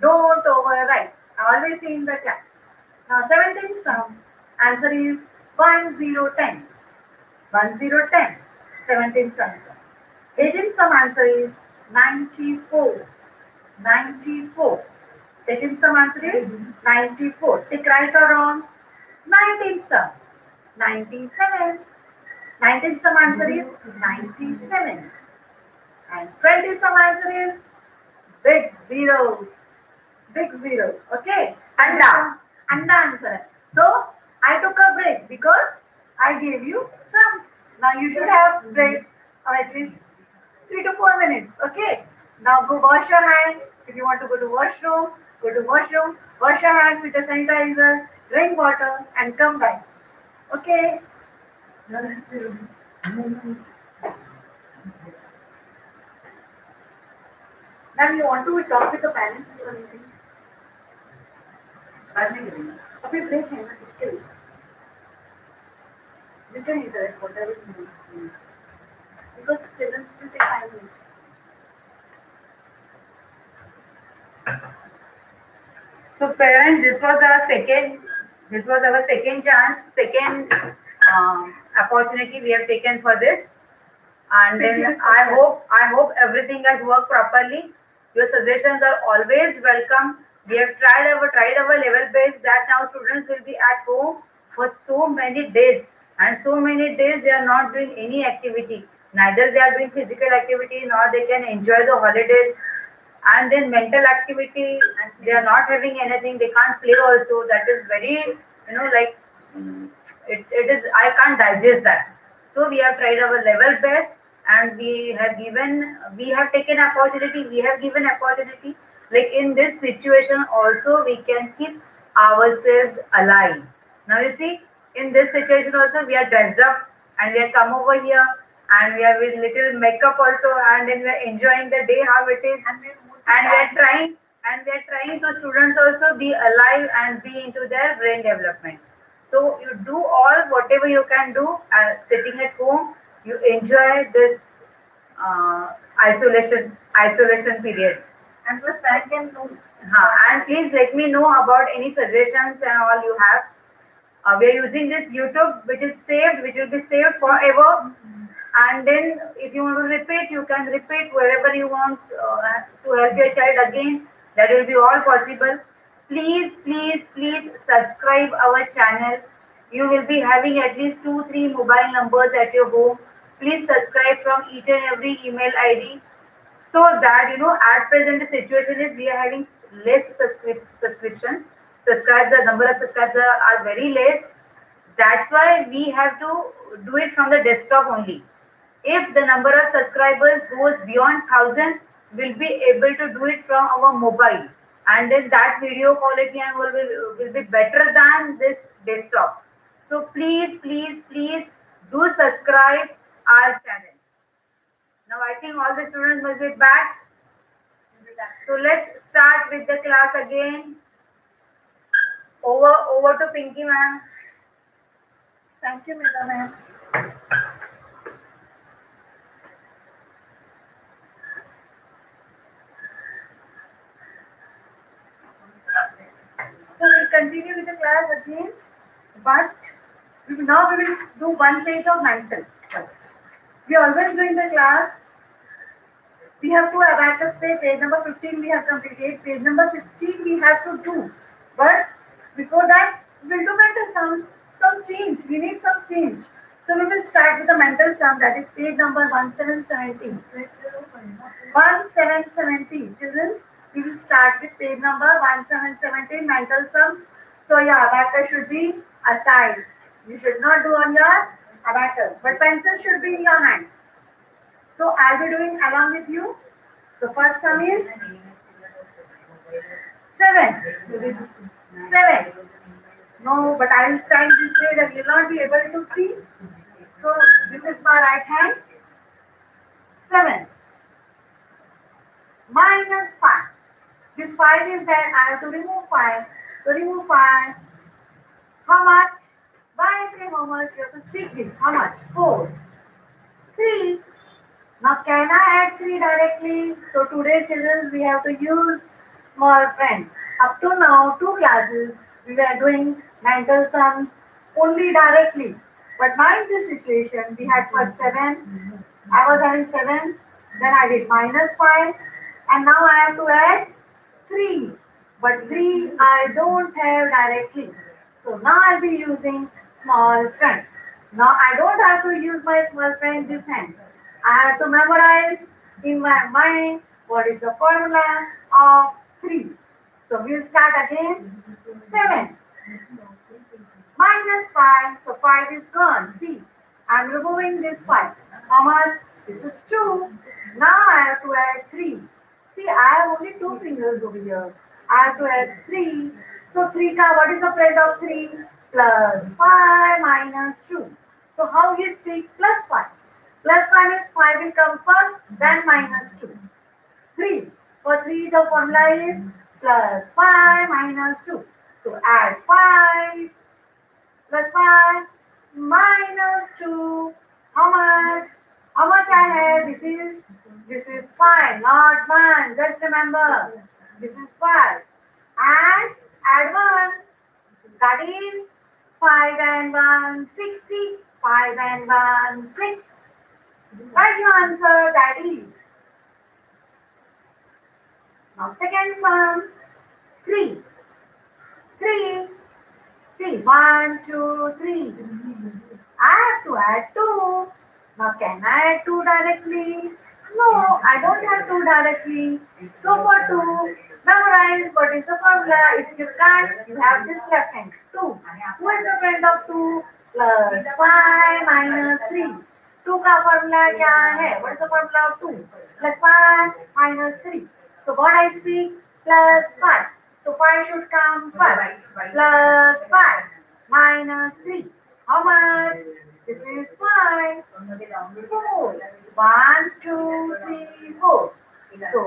Don't overwrite. I always say in the class. Now 17 sum answer is 1010. 1010. 17 sum. 18 sum answer is 94. 94. 18 sum answer is 94. Take right or wrong? 19 sum. 97. 19 some answer is 97. And 20 some answer is big zero. Big zero. Okay. and Anda. Anda answer. So I took a break because I gave you some. Now you should have break or at least three to four minutes. Okay. Now go wash your hand. If you want to go to washroom, go to washroom, wash your hands with a sanitizer, drink water, and come back. Okay. Ma'am, you want to talk with the parents or anything? बाद में करेंगे अभी break है ना इसके लिए You can interact whatever you need. Because children will take time. So parents, this was our second, this was our second chance, second um, opportunity we have taken for this. And then Yes, I sir. hope, I hope everything has worked properly. Your suggestions are always welcome. We have tried our, tried our level best that now students will be at home for so many days. And so many days they are not doing any activity. Neither they are doing physical activity nor they can enjoy the holidays and then mental activity they are not having anything they can't play also that is very you know like it, it is i can't digest that so we have tried our level best and we have given we have taken opportunity we have given opportunity. Like in this situation also we can keep ourselves alive. Now you see in this situation also we are dressed up and we have come over here and we are with little makeup also and then we are enjoying the day how it is. And we are trying and we are trying to students also be alive and be into their brain development. So you do all whatever you can do uh, sitting at home you enjoy this uh, isolation isolation period And plus parent can know. Huh, and please let me know about any suggestions and all you have. Uh, we are using this YouTube, which is saved, which will be saved forever. And then, if you want to repeat, you can repeat wherever you want uh, to help your child again. That will be all possible. Please, please, please subscribe our channel. You will be having at least two, three mobile numbers at your home. Please subscribe from each and every email ID so that you know at present the situation is we are having less subscrip- subscriptions. Subscribes the number of subscribers are, are very less. That's why we have to do it from the desktop only. If the number of subscribers goes beyond 1000 we'll be able to do it from our mobile. And then that video quality will, will, will be better than this desktop. So please please please do subscribe our channel now I think all the students must be back. So let's start with the class again. Over, over to Pinky ma'am. Thank you, Madam. ma'am. So we'll continue with the class again, but now we will do one page of mental first. We always do in the class. We have to abacus page, page number 15 we have completed, page number 16 we have to do. But before that, we'll do mental sums, some change. We need some change. So we will start with the mental sum that is page number 1770. 1770. Children, we will start with page number 1770 mental sums. So your abacus should be aside. You should not do on your abacus, but pencil should be in your hands. So I'll be doing along with you. The first sum is 7. 7. No, but I will stand this way that you will not be able to see. So this is my right hand. 7. Minus 5. This 5 is there. I have to remove 5. So remove 5. How much? Say how much? You have to speak this. How much? 4. 3. Now can I add 3 directly? So today children we have to use small friend. Up to now, two classes, we were doing mental sums only directly. But now in this situation, we had first 7, I was having 7, then I did minus 5, and now I have to add 3. But 3 I don't have directly. So now I'll be using small friend. Now I don't have to use my small friend this hand. I have to memorize in my mind what is the formula of 3. So we'll start again. 7 minus 5. So 5 is gone. See, I'm removing this 5. How much? This is 2. Now I have to add 3. See, I have only two fingers over here. I have to add 3. So 3 ka, what is the friend of 3? Plus 5 minus 2. So how you speak plus 5? Plus 5 means 5 will come first, then minus 2. 3. For 3 the formula is plus 5 minus 2. So add 5 plus 5 minus 2. How much? How much I have? This is this is 5, not 1. Just remember. This is 5. And add 1. That is 5 and 1, 60. 5 and 1, 6. Write your answer, that is. Now second sum, 3. 3. See, 1, 2, 3. I have to add 2. Now can I add 2 directly? No, I don't have 2 directly. So for 2, memorize what is the formula. If you can't, you have this left hand. 2. Who is the friend of 2? Plus 5 minus 3. 2 का formula क्या है? What is the formula of 2? Plus 5 minus 3. So what I speak? Plus 5. So 5 should come first. Plus 5 minus 3. How much? This is 5. 4. 1, 2, 3, 4. So,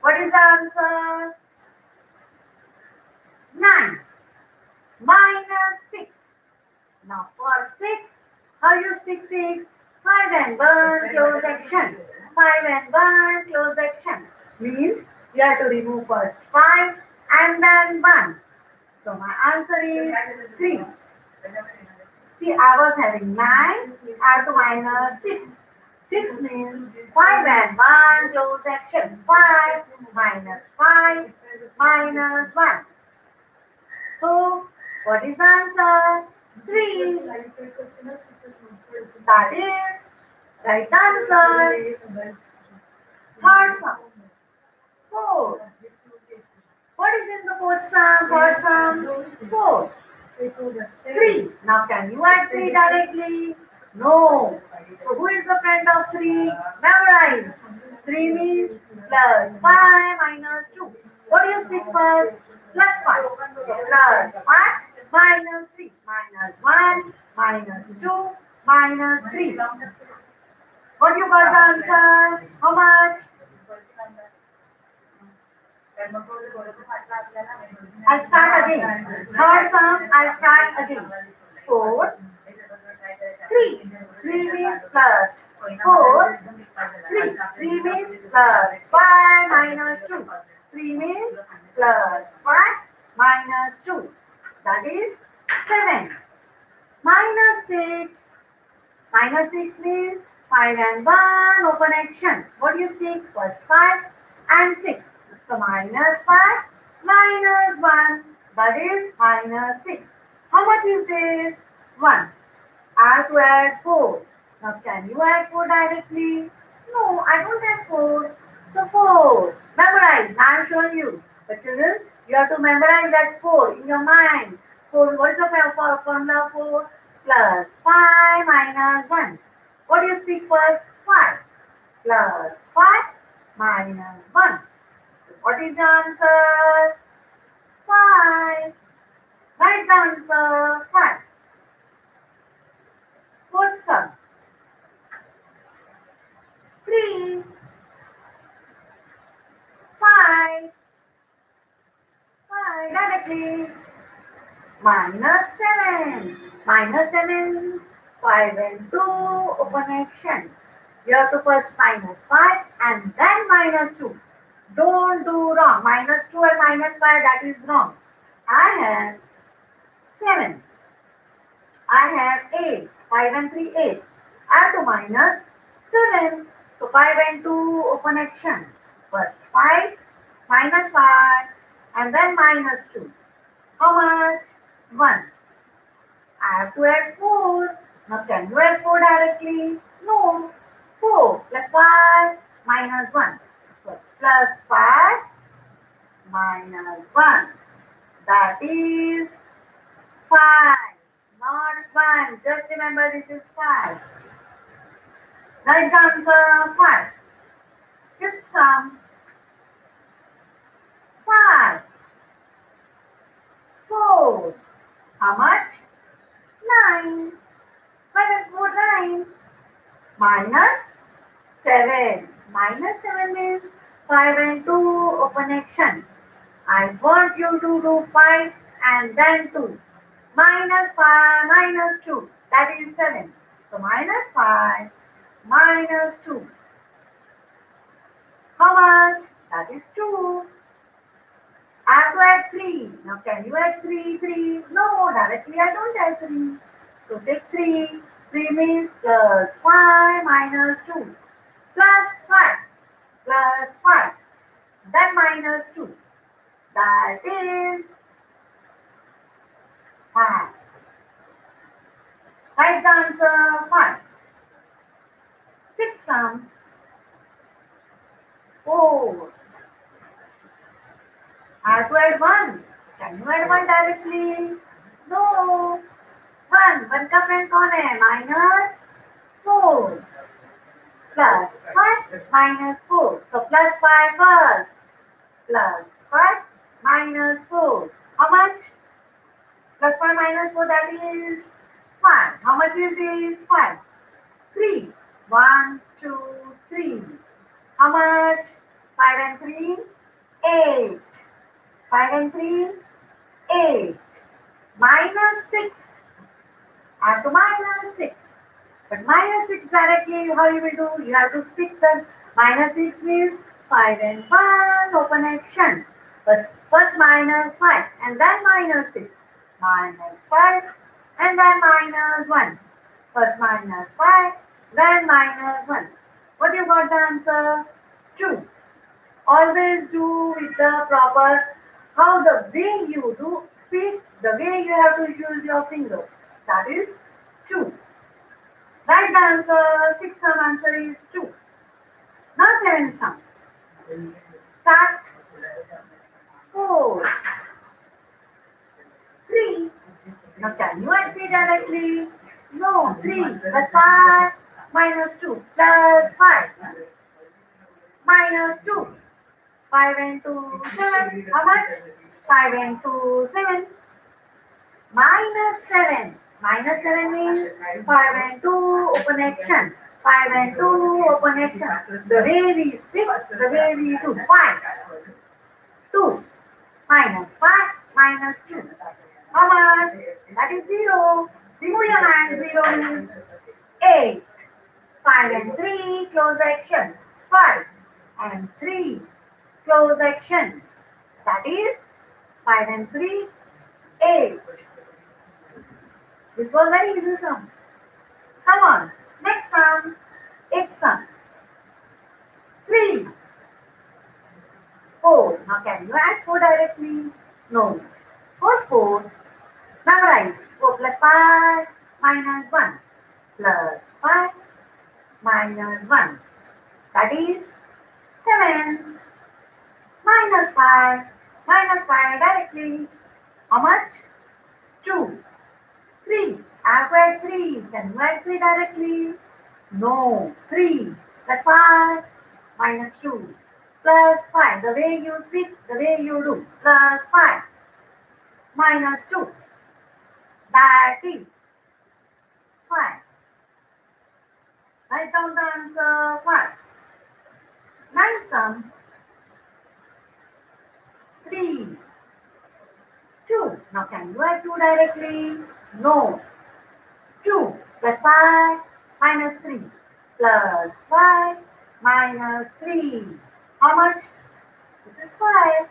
what is the answer? 9 minus 6. Now, for 6, how you speak 6? 5 and 1, close action. 5 and 1, close action. Means, you have to remove first 5 and then 1. So, my answer is 3. See, I was having 9, add to minus 6. 6 means 5 and 1, close action. 5 minus 5 minus 1. So, what is the answer? 3. That is right answer. Third sum. 4. What is in the fourth sum? Fourth sum? 4. 3. Now can you add 3 directly? No. So who is the friend of 3? Memorize. 3 means plus 5 minus 2. What do you speak first? Plus 5. So plus 5 minus 3 minus 1 minus 2 minus 3. What you got the answer? How much? I'll start again. Third sum, I'll start again. 4, 3. 3 means plus 4. 3. 3 means plus 5 minus 2. 3 means plus 5 minus 2. That is 7. Minus 6. Minus 6 means 5 and 1 open action. What do you speak? First 5 and 6. So minus 5 minus 1. That is minus 6. How much is this? 1. Have to add 4. Now can you add 4 directly? No, I don't have 4. So 4. Memorize. Now I'm showing you. But children, you have to memorize that 4 in your mind. 4. What is the for- for- formula 4? Plus 5 minus 1. What do you speak first? 5. Plus 5 minus 1. So what is the answer? 5. Write the answer 5. Fourth sum. 3. 5. 5 directly. Minus 7. Minus 7 5 and 2 open action. You have to first minus 5 and then minus 2. Don't do wrong. Minus 2 and minus 5, that is wrong. I have 7. I have 8. 5 and 3, 8. Add to minus 7. So 5 and 2 open action. First 5 minus 5 and then minus 2. How much? 1. I have to add 4. Now can you add 4 directly? No. 4 plus 5 minus 1. So plus 5 minus 1. That is 5. Not 1. Just remember this is 5. Right uh, answer 5. Fifth sum. 5. 4. How much? 9. 5 and 4 9. Minus 7. Minus 7 means 5 and 2 open action. I want you to do 5 and then 2. Minus 5 minus 2. That is 7. So minus 5 minus 2. How much? That is 2. I have to add 3. Now can you add 3, 3? No, directly I don't add 3. So take 3. 3 means plus 5 minus 2. Plus 5. Plus 5. Then minus 2. That is 5. Right answer 5. Sixth sum. 4. I have to add 1. Can you add 1 directly? No. 1. 1 का friend कौन है? Minus 4. Plus 5 minus 4. So plus 5 first. Plus 5 minus 4. How much? Plus 5 minus 4 that is 5. How much is this? 5. 3. 1, 2, 3. How much? 5 and 3? 8. 5 and 3? 8. Minus 6. Add to minus 6. But minus 6 directly, how you will do? You have to speak the minus 6 means 5 and 1 open action. First, first minus 5 and then minus 6. Minus 5 and then minus 1. First minus 5, then minus 1. What you got the answer? 2. Always do with the proper, how the way you do, speak, the way you have to use your finger. That is 2. Right answer, 6 sum answer is 2. Now 7 sum. Start 4. 3. Now can you 3 directly? No, 3 plus 5 minus 2 plus 5 minus 2. 5 and 2, 7. How much? 5 and 2, 7. Minus 7. Minus 7 means 5 and 2 open action. 5 and 2 open action. The way we speak, the way we do. 5. 2 minus 5 minus 2. Much? That is 0. Remove your hand. 0 means 8. 5 and 3 close action. 5 and 3 close action. That is 5 and 3, 8. This was very easy sum. Come on. Next sum. 8 sum. 3. 4. Now can you add 4 directly? No. 4, 4. Memorize. 4 plus 5 minus 1 plus 5 minus 1. That is 7 minus 5 minus 5 directly. How much? 2. 3. I have to add 3. Can you add 3 directly? No. 3 plus 5 minus 2 plus 5. The way you speak, the way you do. Plus 5 minus 2 five Why? Like sometimes uh, what? Like some three, two. Now can you add two directly? No. Two plus five minus three plus five minus three. How much? This is five.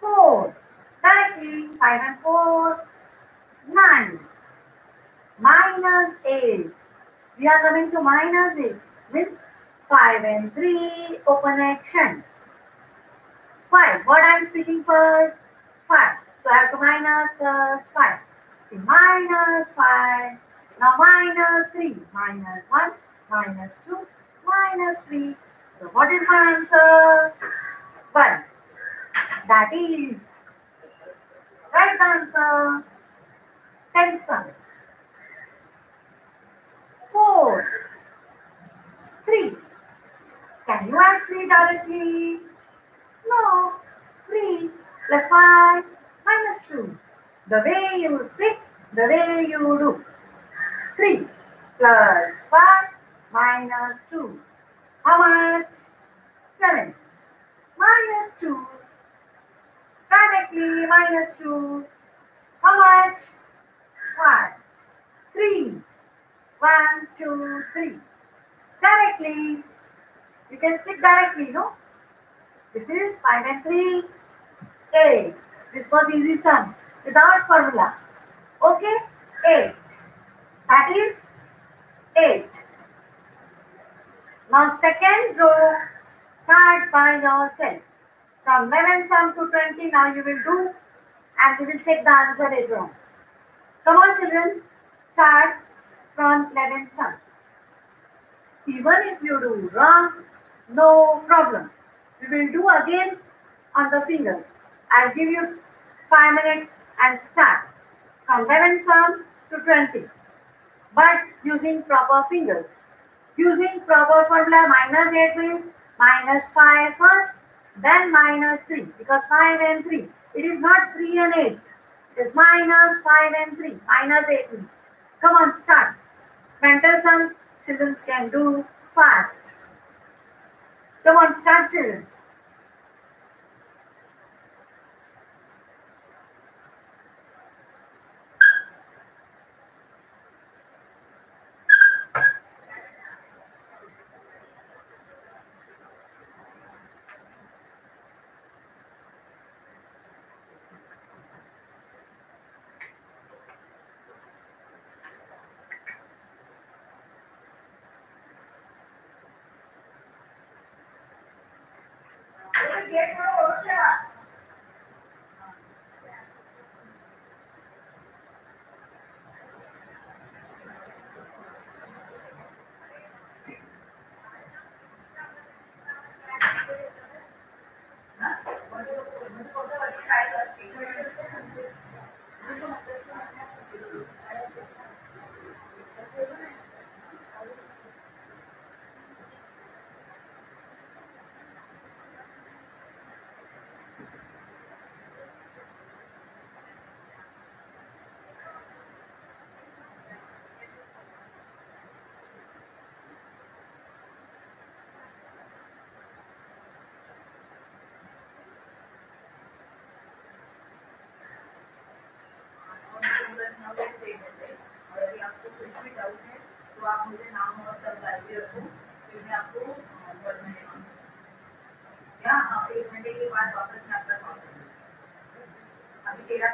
Four. 13, 5 and 4, 9. Minus 8. We are coming to minus 8. Means 5 and 3 open action. 5. What I'm speaking first? 5. So I have to minus first 5. See, minus 5. Now minus 3. Minus 1. Minus 2. Minus 3. So what is my answer? 1. That is right answer. 10 4. 3. Can you add 3 directly? No. 3 plus 5 minus 2. The way you speak, the way you do. 3 plus 5 minus 2. How much? 7. Minus 2. Directly minus 2. How much? 5. 3. 1, 2, 3. Directly. You can speak directly, no? This is 5 and 3. 8. This was easy sum without formula. Okay? 8. That is 8. Now second row, start by yourself. From 11 sum to 20, now you will do and we will check the answer is wrong. Come on children, start from 11 sum. Even if you do wrong, no problem. We will do again on the fingers. I'll give you 5 minutes and start from 11 sum to 20 but using proper fingers. Using proper formula minus 8 means minus 5 first, then minus 3 because 5 and 3. It is not 3 and 8. It is minus 5 and 3. Minus 8 means. Come on, start. Mental sums children can do fast. Come on, start children. यदि आपको कुछ भी doubt है तो आप मुझे नाम और सब डाल रखो आपको आप एक घंटे के बाद वापस मैं आपका कॉल करूँगी अभी तेरा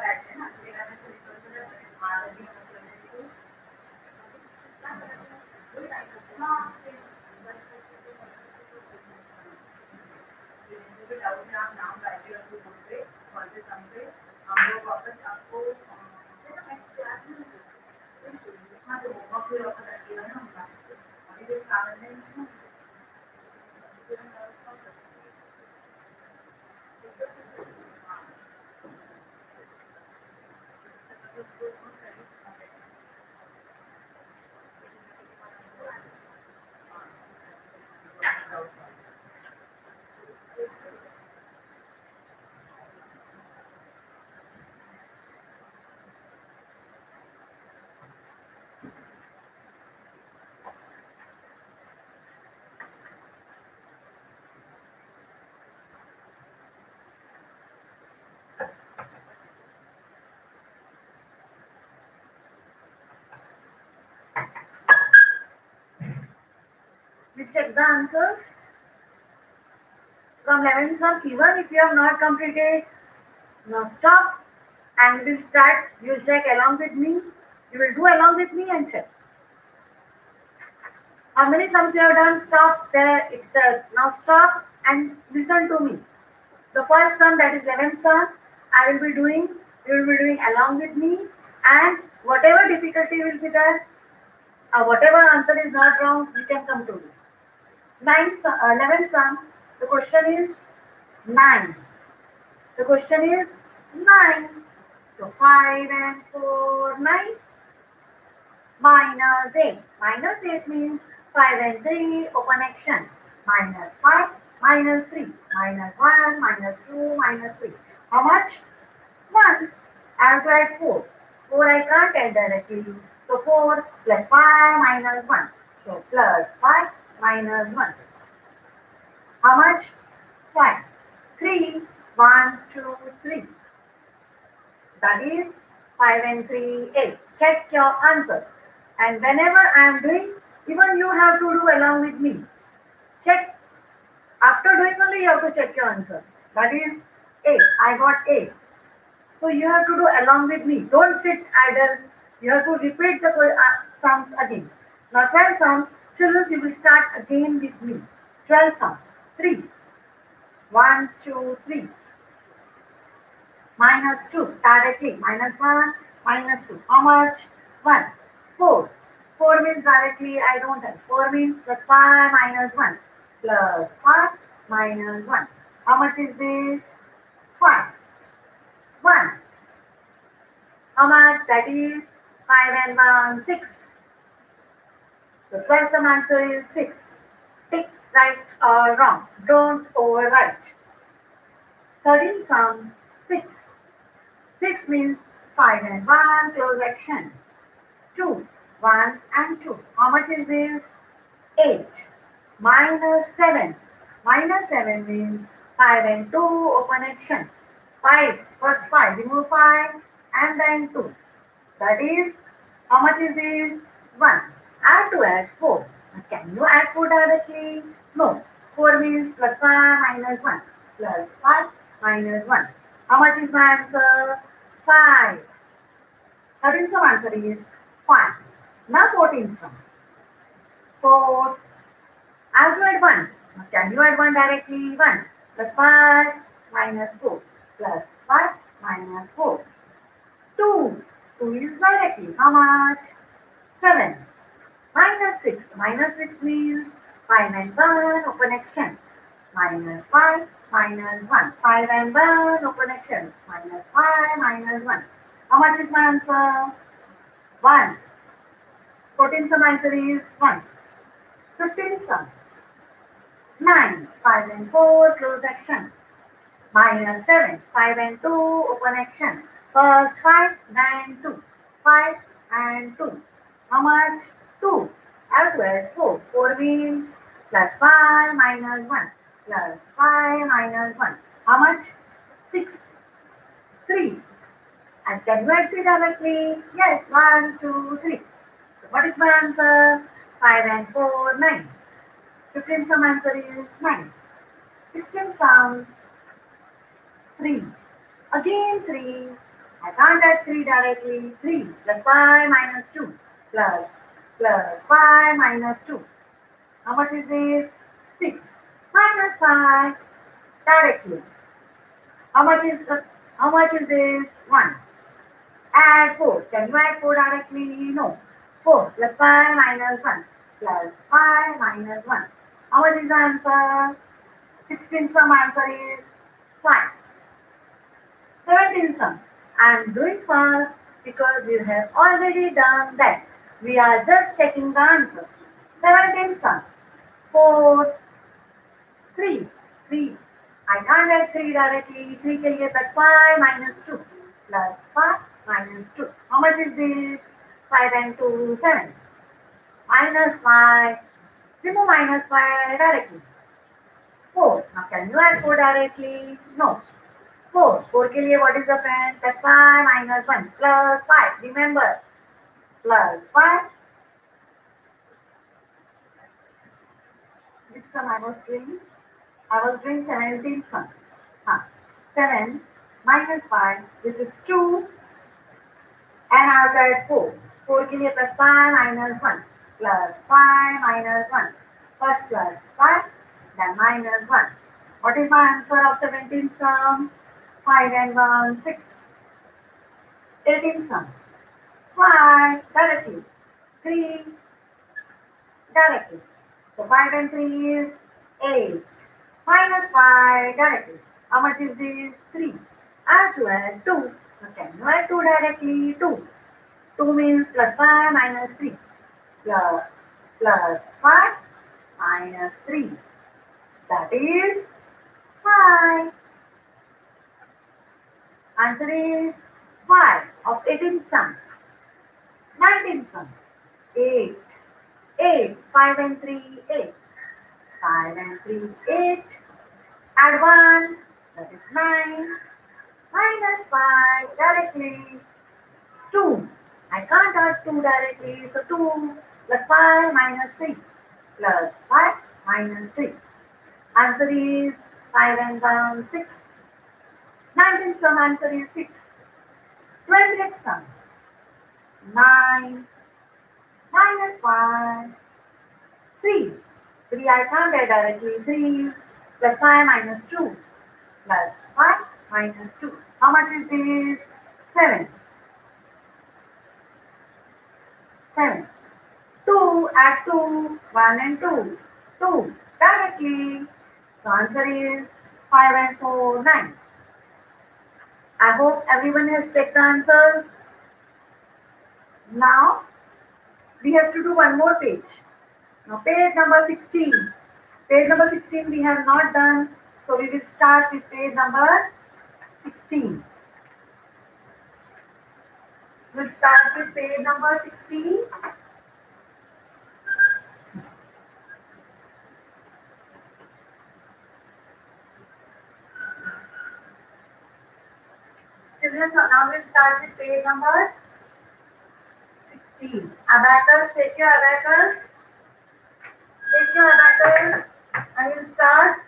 Check the answers. From 11th sum, even if you have not completed, now stop and we'll start. You'll check along with me. You will do along with me and check. How many sums you have done? Stop there itself. Now stop and listen to me. The first sum that is 11th sum, I will be doing, you will be doing along with me And whatever difficulty will be there, uh, whatever answer is not wrong, you can come to me. Ninth, uh, eleventh sum, the question is nine. The question is nine. So five and four, nine. Minus eight. Minus eight means five and three, open action. Minus five, minus three, minus one, minus two, minus three. How much? One. I have to add four. Four I can't add directly. So four plus five minus one. So plus five minus one. How much? Five. Three. One, two, three. That is five and three, eight. Check your answer. And whenever I am doing, even you have to do along with me. Check. After doing only you have to check your answer. That is eight. I got eight. So you have to do along with me. Don't sit idle. You have to repeat the uh, sums again. Now 12 sums, children, you will start again with me. 12 sums. 3. 1, 2, 3. Minus 2. Directly. Minus 1, minus 2. How much? 1. 4. 4 means directly I don't have. 4 means plus 5 minus 1. Plus 5 minus 1. How much is this? 5. 1. How much? That is 5 and 1, 6. The 12th sum answer is 6. Tick right or wrong. Don't overwrite. 13th sum, 6. 6 means 5 and 1, close action. 2, 1 and 2. How much is this? 8. Minus 7. Minus 7 means 5 and 2, open action. 5, first 5, remove 5 and then 2. That is, how much is this? 1. Have to add 4. Can you add 4 directly? No. 4 means plus 5 minus 1. Plus 5 minus 1. How much is my answer? 5. 13th sum answer is 5. Now 14th sum. 4. I have to add 1. Can you add 1 directly? 1 plus 5 minus 4 plus 5 minus 4. 2. 2 is directly. How much? 7. Minus 6. Minus 6 means 5 and 1 open action. Minus 5 minus 1. 5 and 1 open action. Minus 5 minus 1. How much is my answer? 1. 14 sum answer is 1. 15 sum. 9. 5 and 4 close action. Minus 7. 5 and 2 open action. First 5 then 2. 5 and 2. How much? 2. As well 4. 4 means plus 5 minus 1. Plus 5 minus 1. How much? 6. 3. And you 3 directly? Yes. 1, 2, 3. So what is my answer? 5 and 4, 9. 15th sum answer is 9. 16th sum, 3. Again 3. I can't add 3 directly. 3 plus 5 minus 2 plus plus 5 minus 2. How much is this? 6 minus 5 directly. How much is the, how much is this? 1. Add 4. Can you add 4 directly? No. 4 plus 5 minus 1 plus 5 minus 1. How much is the answer? 16 sum answer is 5. 17 sum. I am doing fast because you have already done that. We are just checking the answer. Seventeen times 4, 3, 3. I can't write 3 directly. 3 ke liye, 5 minus 2. Plus 5 minus 2. How much is this? 5 and 2, 7. Minus 5. Remove minus 5 directly. 4. Now can you add 4 directly? No. 4. 4 ke liye, what is the friend? 5 minus 1 plus 5. Remember, Plus 5. Which sum I was doing? I was doing 17 sum. Huh. 7 minus 5. This is 2. And I have to add 4. 4 के लिए plus 5 minus 1 plus 5 minus 1. First plus 5, then minus 1. What is my answer of 17th sum? 5 and 1, 6. 18th sum. 5 directly. 3 directly. So 5 and 3 is 8. Minus 5 directly. How much is this? 3. I have to add 2. So can add 2 directly? 2. 2 means plus 5 minus 3. Plus, plus 5 minus 3. That is 5. Answer is 5 of 18th sum. 19th sum. 8. 8. 5 and 3, 8. 5 and 3, 8. Add 1. That is 9. Minus 5 directly. 2. I can't add 2 directly. So 2 plus 5 minus 3. Plus 5 minus 3. Answer is 5 and 1, 6. 19th sum answer is 6. 20th sum. 9 minus 5. 3. 3 I can't directly. 3 plus 5 minus 2 plus 5 minus 2. How much is this? 7. 7. 2 add 2, 1 and 2. 2 directly. So answer is 5 and 4, 9. I hope everyone has checked the answers. Now we have to do one more page. Now page number 16. Page number 16 we have not done. So we will start with page number 16. We'll start with page number 16. Children, so now we'll start with page number 16. Abacus, take your abacus. Take your abacus. I will start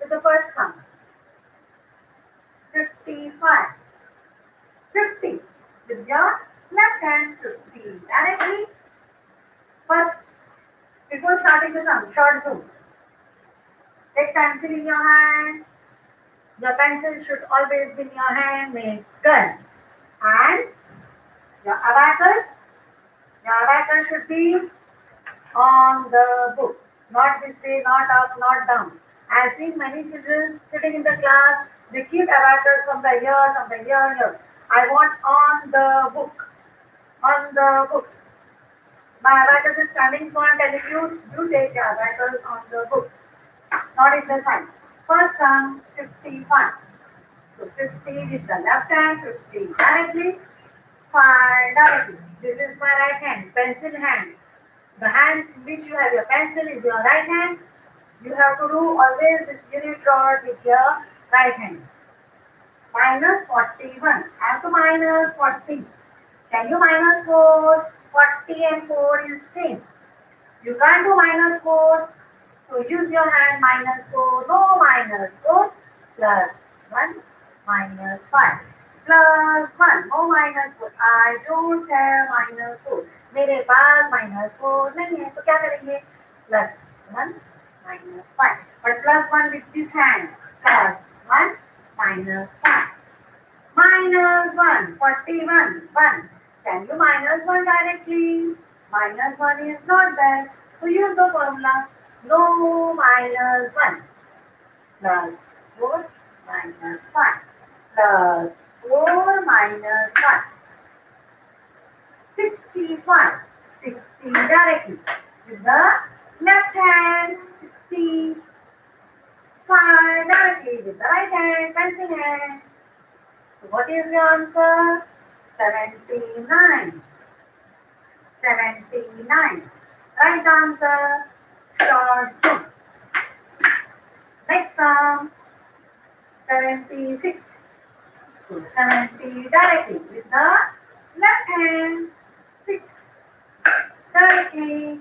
with the first sum. 55. 50. With your left hand, 50. Directly. First, before starting the sum, short zoom. Take pencil in your hand. Your pencil should always be in your hand. Make gun. And your abacus. Abacus should be on the book. Not this way, not up, not down. I have seen many children sitting in the class. They keep abacus somewhere here, somewhere here, here. I want on the book. On the book. My abacus is standing, so I'm telling you, you take your abacus on the book. Not in the side. First sum, 51. So 50 with the left hand, 50 directly, 5 directly. This is my right hand, pencil hand. The hand in which you have your pencil is your right hand. You have to do always this unit rod with your right hand. Minus 41. I have to minus 40. Can you minus 4? 40 and 4 is same. You can't do minus 4. So use your hand minus 4. No minus 4. Plus 1 minus 5. Plus 1. No minus 4. I don't have minus 4. मेरे पास minus four नहीं है तो क्या करेंगे? Plus one minus five but plus one with this hand plus one minus five minus one forty one one can you minus one directly minus one is not that so use the formula no minus one plus four minus five plus 4 minus 1. 61. 60 directly with the left hand. 65 directly with the right hand, pencil hand. So what is your answer? 79. 79. Right answer, short zoom. Next sum, 76 So 70 directly with the left hand. 6 directly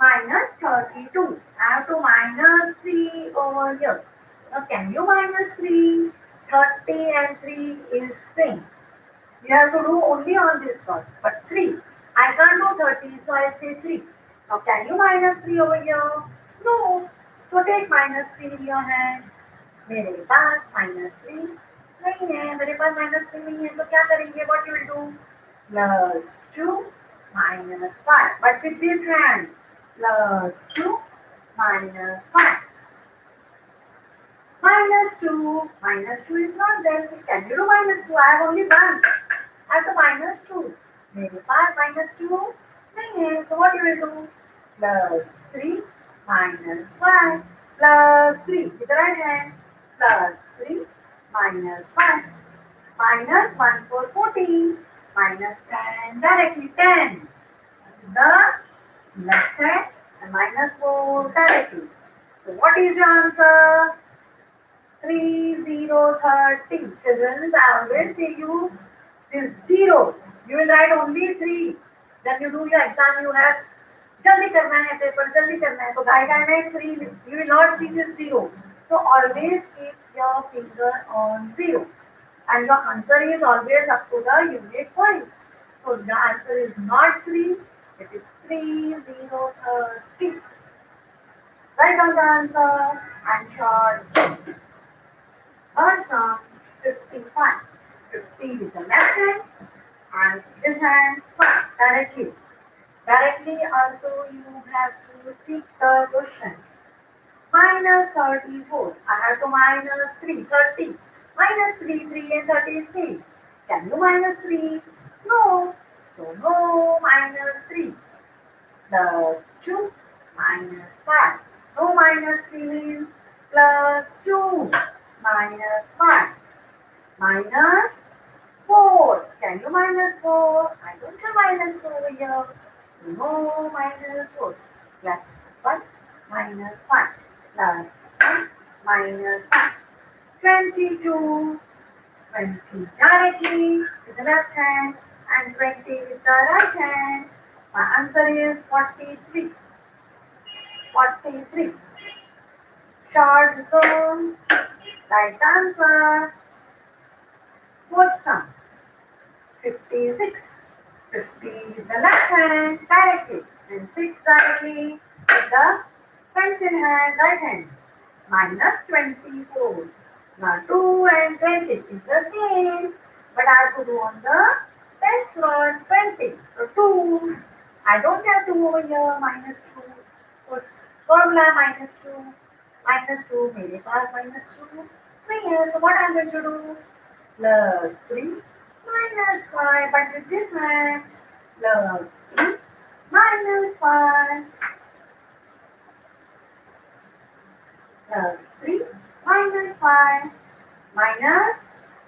minus 32. I have to minus 3 over here. Now can you minus 3? 30 and 3 is same. You have to do only on this one. But 3. I can't do 30, so I say 3. Now can you minus 3 over here? No. So take minus 3 in your hand. मेरे पास minus 3 नहीं है मेरे पास minus 3 नहीं है तो क्या करेंगे what you will do plus 2 minus 5. But with this hand, plus 2 minus 5. Minus 2, minus 2 is not there. So can you do minus 2? I have only one. I have to minus 2. मेरे पास minus 2 नहीं है. So what you will do? Plus 3 minus 5 plus 3 with the right hand plus 3 minus 5 minus 1 for 14 minus 10 directly 10 the left hand and minus 4 directly. So what is the answer? 3 0 30. Children, I always say you this 0. You will write only 3. Then you do your exam, you have जल्दी करना है paper जल्दी करना है तो गाय गाय में three you will not see this zero so always keep your finger on zero. And your answer is always up to the unit point so the answer is not three it is three zero thirty. Write down the answer and short third sum 55 50 with the left hand and this hand first directly. Directly also you have to speak the question. Minus 34. I have to minus 3, 30. Minus 3, 3 and 30 is same. Can you minus 3? No. So no minus 3. Plus 2 minus 5. No minus 3 means plus 2 minus 5. Minus 4. Can you minus 4? I don't have minus 4 over here. No minus 4 plus 1 minus 5 plus 1 minus 22. 20 directly with the left hand and 20 with the right hand. My answer is 43. 43. Short zone. Right answer. Fourth sum. 56. 50 with the left hand directly and 6 directly with the Pencil hand, right hand. Minus 24. Now 2 and 20 is the same. But I have to do on the pencil, pencil. So 2. I don't have 2 over here. Minus 2. So formula minus 2. Minus 2. Mere paas minus 2. 3 here. So what I am going to do? Plus 3. Minus 5. But with this hand. Plus 3. Minus 5. So 3 minus 5 minus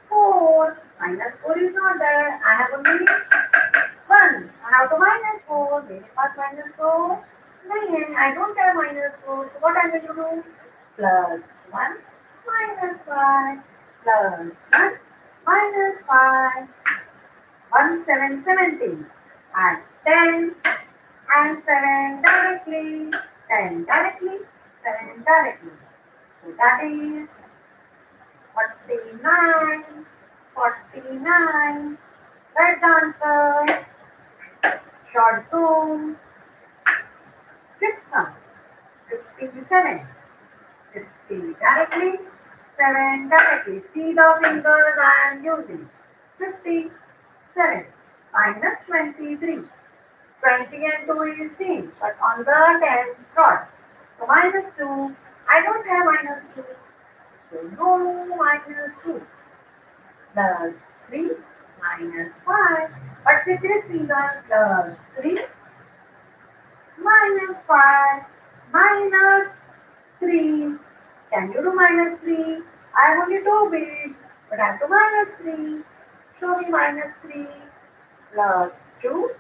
4. Minus 4 is not there. I have only 1. I have the minus 4. Maybe plus minus 4. Then I don't have minus 4. So what I'm going to do? Plus 1 minus 5 plus 1 minus 5. One 1770. Add 10 and 7 directly. 10 directly. 7 directly that is 49 49 right answer short zoom fifth sum 57 50 directly 7 directly. See the fingers I am using. 57 minus 23. 20 and 2 is same, but on the 10th short. So minus 2. I don't have minus 2. So no minus 2. Plus 3 minus 5. But with this finger plus 3 minus 5 minus 3 can you do minus 3? I have only two bits, but I have to minus 3. Show me minus 3 plus 2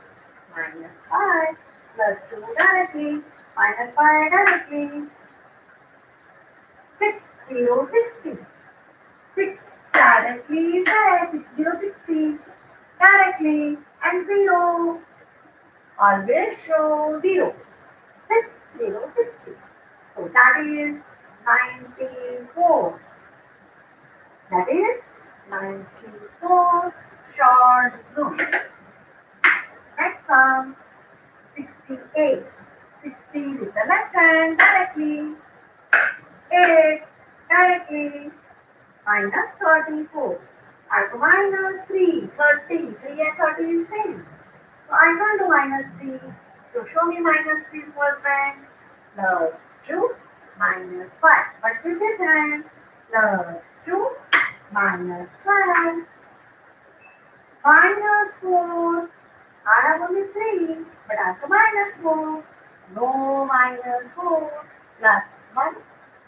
minus 5 plus 2 directly minus 5 directly. 6 0 60. 6 directly. 6 0 60 directly and 0. Always show 0. 6 0 60. So that is 94. That is 94 short zoom. Next sum 68. 60 with the left hand directly. 8 directly. Minus 34. I have to minus 3, 30. 3 and 30 is same. So I can't do minus 3. So show me minus 3 small friend. Plus 2 minus 5. But with this hand, plus 2 minus 5 minus 4. I have only 3, but after minus 4, no minus 4 plus 1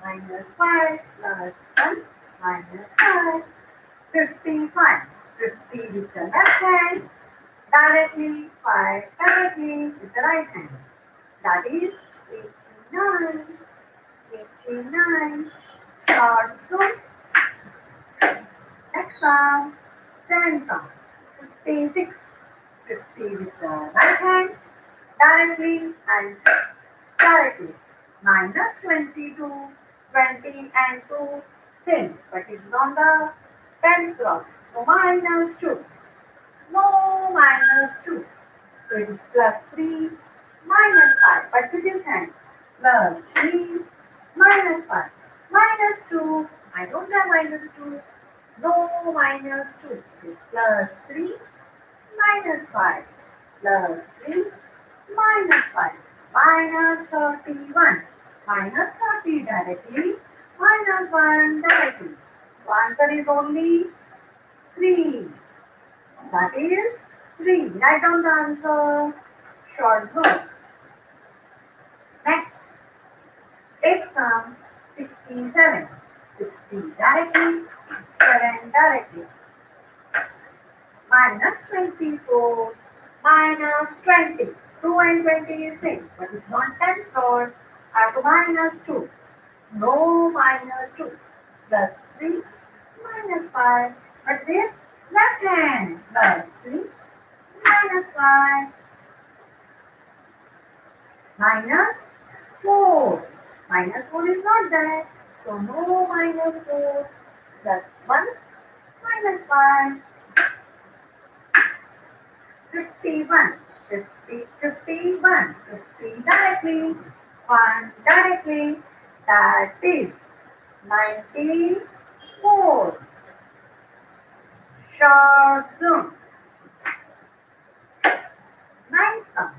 minus 5 plus 1 minus 5. 55. 50 with the left hand, directly 5 directly with the right hand. That is 89. 89. Start soon. Next sum. 7 sum. 56. 50 with the right hand, directly and 6 directly. Minus 22. 20 and 2 same, but it is on the tens rod. So minus 2. No minus 2. So it is plus 3 minus 5. But with this hand, plus 3 minus 5. Minus 2. I don't have minus 2. No minus 2. It is plus 3 minus 5. Plus 3 minus 5. Minus 31. Minus 30 directly. Minus 1 directly. Answer is only 3. That is 3. Write down the answer. Short note. Next. Take sum 67. 60 directly. 7 directly. Minus 24. Minus 20. 2 and 20 is same. But it's not 10 to minus 2. No minus 2. Plus 3 minus 5. But this left hand plus 3 minus 5 minus 4. Minus 4 is not there. So no minus 4 plus 1 minus 5. 51. 50, 51. 50 directly. 1 directly. That is 94. Short zoom. Nine sum.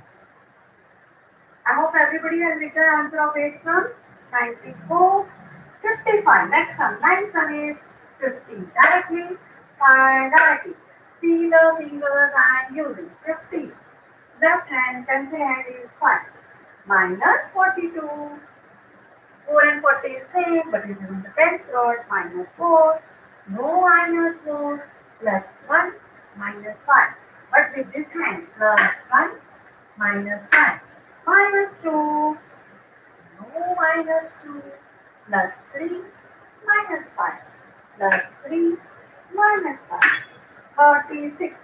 I hope everybody has written answer of eight sum. 94. 55. Next sum. Nine sum is 50 directly. 5 directly. See the fingers I am using. 50. Left hand, pencil hand is 5. Minus 42. 4 and 40 is same, but it is on the tens rod. Minus 4. No minus 4. Plus 1. Minus 5. But with this hand, plus 1. Minus 5. Minus 2. No minus 2. Plus 3. Minus 5. Plus 3. Minus 5. 36.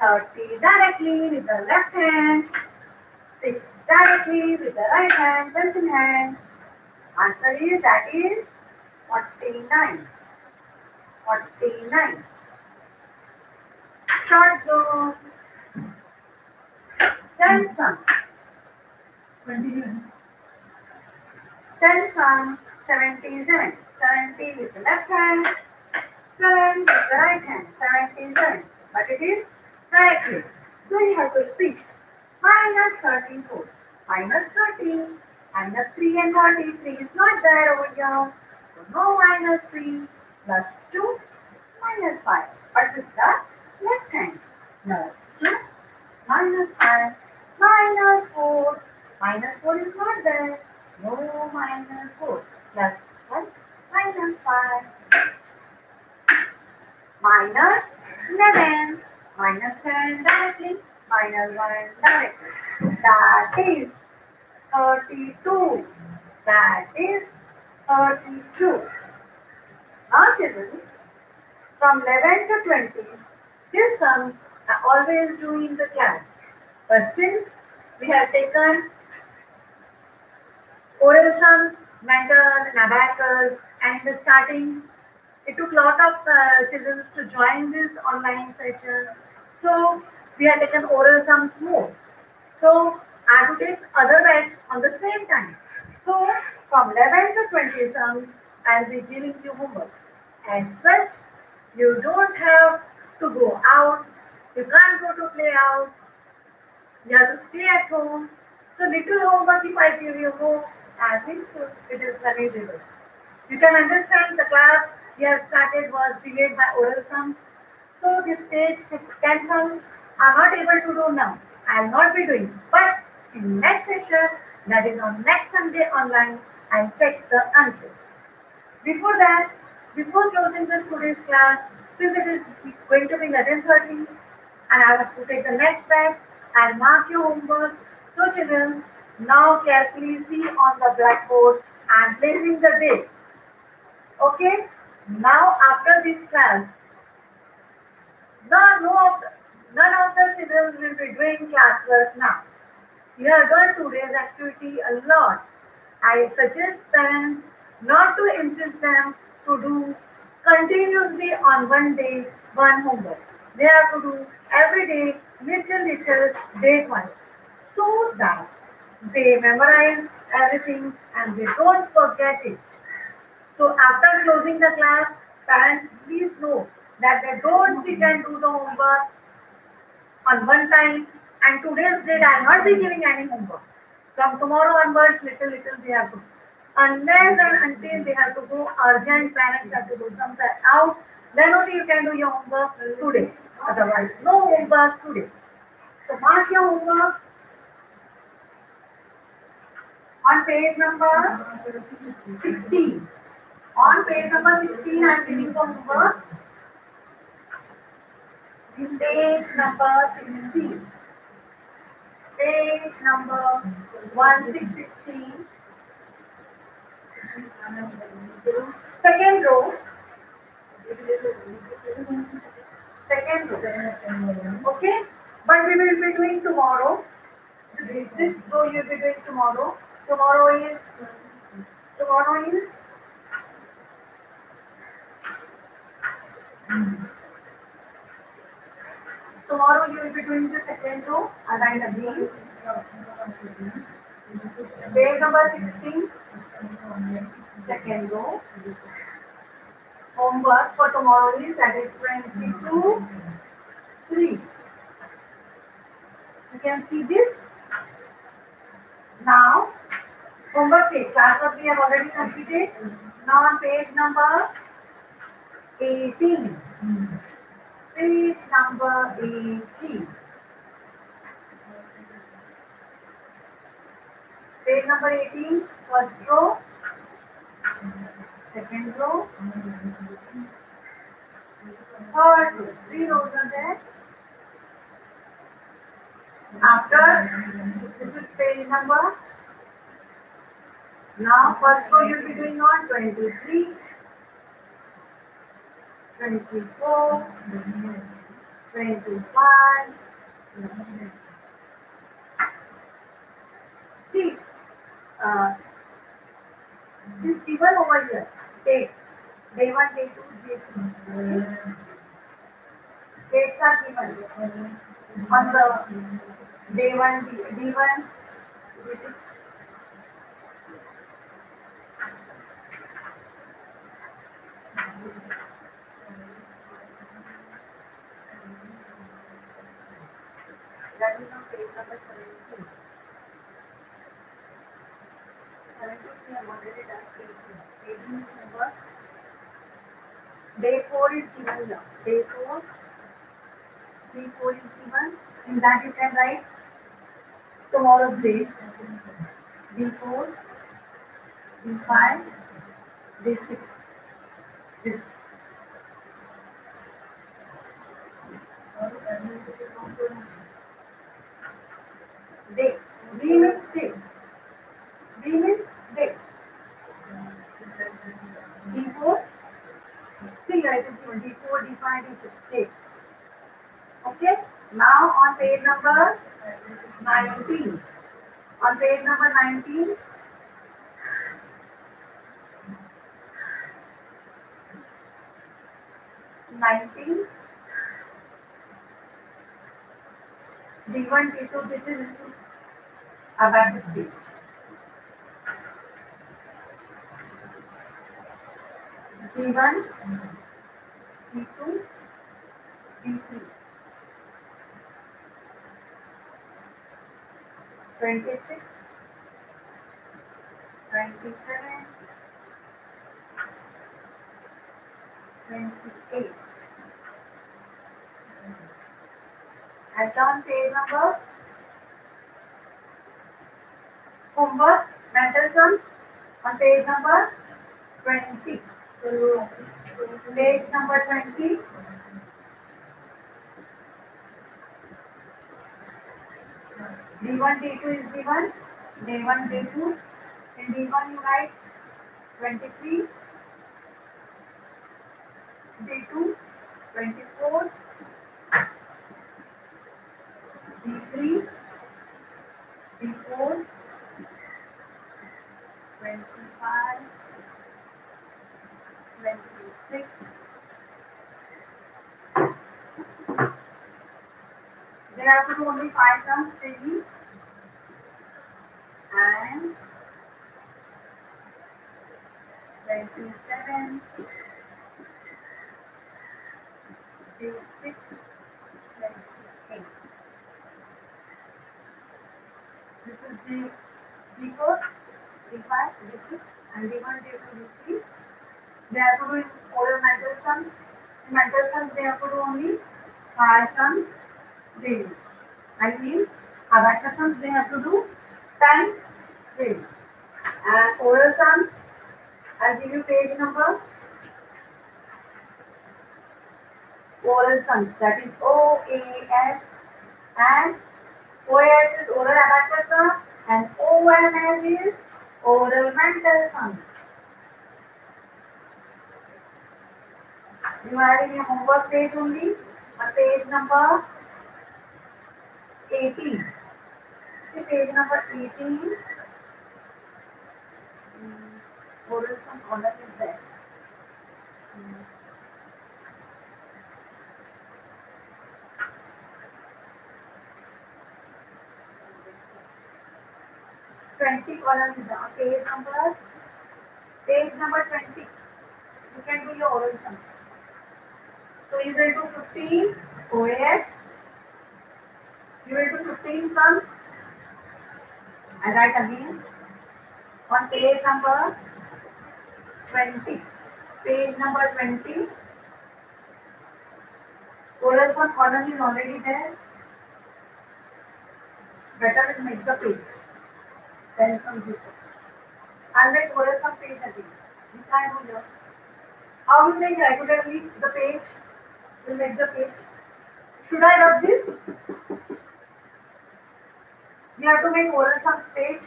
30 directly with the left hand. 6 directly with the right hand, pencil hand. Answer is that is 49. 49. Short zone. Ten sum. Continue. Ten sum. 77. 70 with the left hand. 7 with the right hand. 77. But it is directly. So you have to speak. Minus 34. Minus 13. Minus 3 and 33 is not there over here. So no minus 3 plus 2 minus 5. But with the left hand. Plus 2 minus 5 minus 4. Minus 4 is not there. No minus 4 plus 1 minus 5 minus 11 minus 10 directly minus 1 directly. That is 32. That is 32. Now children, from 11 to 20, these sums are always in the class. But since we have taken oral sums, mental, and abacus, and the starting, it took a lot of uh, children to join this online session. So we have taken oral sums more. So I have to take other batch on the same time. So from 11 to 20 sums, I will be giving you homework. And such You don't have to go out. You can't go to play out. You have to stay at home. So little homework if I give you more, I think so. It is manageable. You can understand the class we have started was delayed by oral sums. So this page 10 sums I'm not able to do now. I will not be doing. But in next session, that is on next Sunday online, I'll check the answers. Before that, before closing this today's class, since it is going to be 11.30 and I have to take the next batch, I'll mark your homeworks. So children, now carefully see on the blackboard and placing the dates. Okay? Now after this class, none, no of the, none of the children will be doing classwork now. You have done today's activity a lot. I suggest parents not to insist them to do continuously on one day one homework. They have to do every day little little day one so that they memorize everything and they don't forget it. So after closing the class, parents please know that they don't sit and do the homework on one time and today's date I will not be giving any homework. From tomorrow onwards, little little they have to. Unless and until they have to go urgent, parents have to do something out, then only you can do your homework today. Otherwise, no homework today. So mark your homework on page number 16. On page number 16, I am giving the homework. Page number 16. Page number 1616. Second row. Second row. Okay? But we will be doing tomorrow. This, this row you will be doing tomorrow. Tomorrow is tomorrow is tomorrow you will be doing the second row aligned again. Page number 16. Second row. Homework for tomorrow is that is 22, 3. You can see this. Now, homework page, class work we have already completed. Now on page number 18. Page number 18. Page number 18, first row, second row, third row, three rows are there. After, this is page number. Now, first row you'll be doing on 23, 24, 25. See, uh, this given over here, date, day one, day two, day three. Dates are given on the day one, D, D1, D6. That is on page number 17. 17 we have already done page two. 18 is number. Day 4 is given here. Day 4. Day 4 is given. In that you can write tomorrow's date. D4, D5, D6. This. Day. D means day. D means day. D4. Three items given. D4, D5, D6. Day. Okay. Now on page number 19. On page number 19. Nineteen. D one, D two, this is about the speech. D one, D2, D3. 26, 27, 28. Write down page number. Homework, mental sums on page number 20. Page number 20. D1, D2 is D1, D1, D2. In D1 you write 23, D2, 24, D3, D4, 25, 26. They have to only five sums daily. And 27, 26, This D4, D5, D6, and D1, D2, D3. They have to do in oral mental sums. In mental sums, they have to do only five sums daily. I mean, abacus sums, they have to do 10 daily. And oral sums, I'll give you page number. Oral sums, that is OAS and OAS is oral abacus sum and OMS is oral mental sums. You are in your homework page only, a page number 18. See page number 18. Mm, Oral sum column is there. 20 column is the page number page number 20 you can do your oral sums so you will do 15 OAS you will do 15 sums I write again on page number 20 page number 20 oral sum column is already there better make the page Then some before. I'll make oral sum page again. You can't do here. How you make regularly the page? You make the page. Should I rub this? We have to make oral sums page.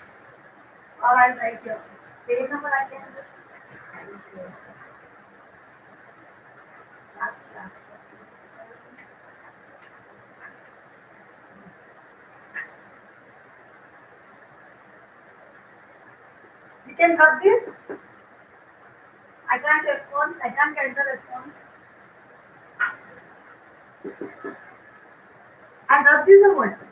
Or I'll write here. Page number I can just. You can rub this. I can't respond. I can't get the response. And rub this or what?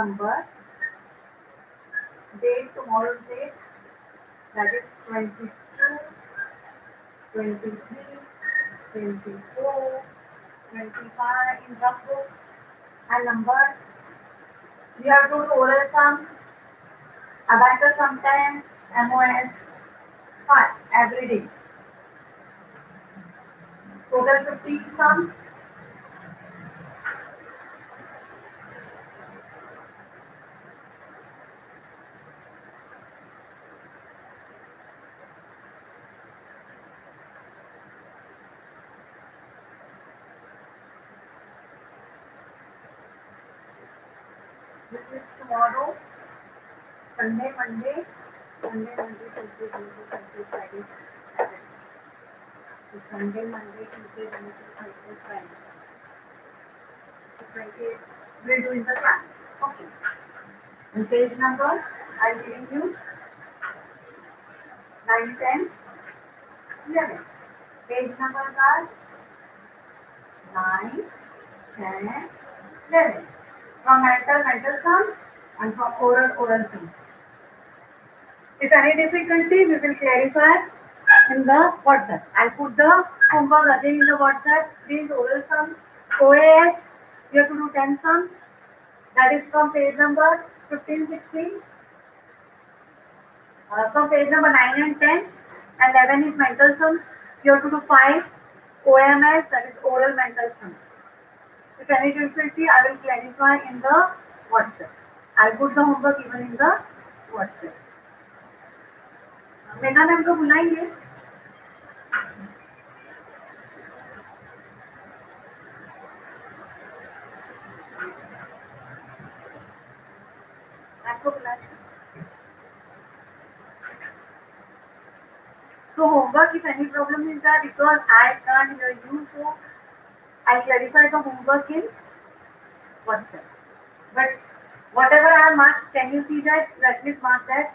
Number date, tomorrow's date, that is 22, 23, 24, 25 in rough book, and numbers. You have to do oral sums, abacus sometimes, MOS, 5 every day. Total 15 sums. Sunday, Monday, Tuesday, Wednesday, Thursday, Friday. So 28 we'll do in the class. Okay. And page number I'm giving you nine, ten, eleven. Page numbers are nine, ten, eleven. From mental, mental sums and from oral, oral sums. If any difficulty, we will clarify in the WhatsApp. I'll put the homework again in the WhatsApp. These oral sums, OAS, you have to do 10 sums. That is from page number 15, 16. Uh, from page number 9 and 10. And 11 is mental sums. You have to do 5 OMS, that is oral mental sums. If any difficulty, I will clarify in the WhatsApp. I'll put the homework even in the WhatsApp. Megha ma'am को बुलाएंगे आपको बुलाएंगे So homework, if any problem is there, because I can't hear you, so I'll clarify the homework in WhatsApp. But whatever I marked, can you see that? At least mark that.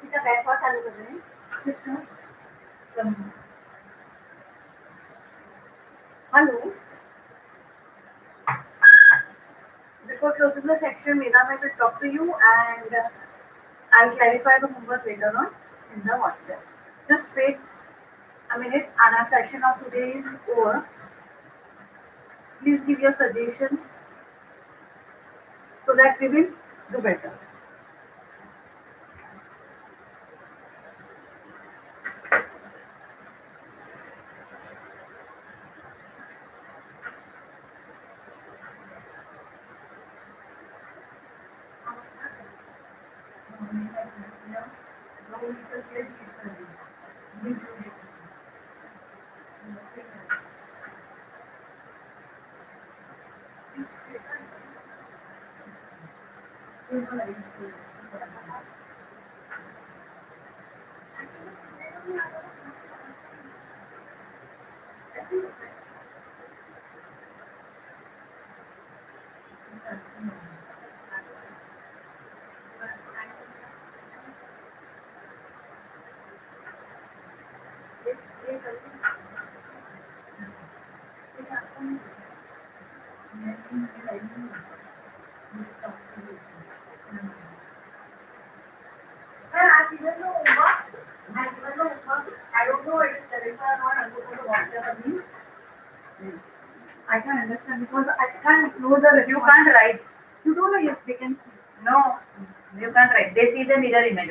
किसी का back call चालू कर रहे हैं hello Before closing the section, Mira may will talk to you and uh, I'll clarify the homework later on in the WhatsApp. Just wait a minute and our session of today is over. Please give your suggestions so that we will do better. I want to go back again I can understand because I can't know the You can't write. You don't know if they can see. No, you can't write. They see the mirror image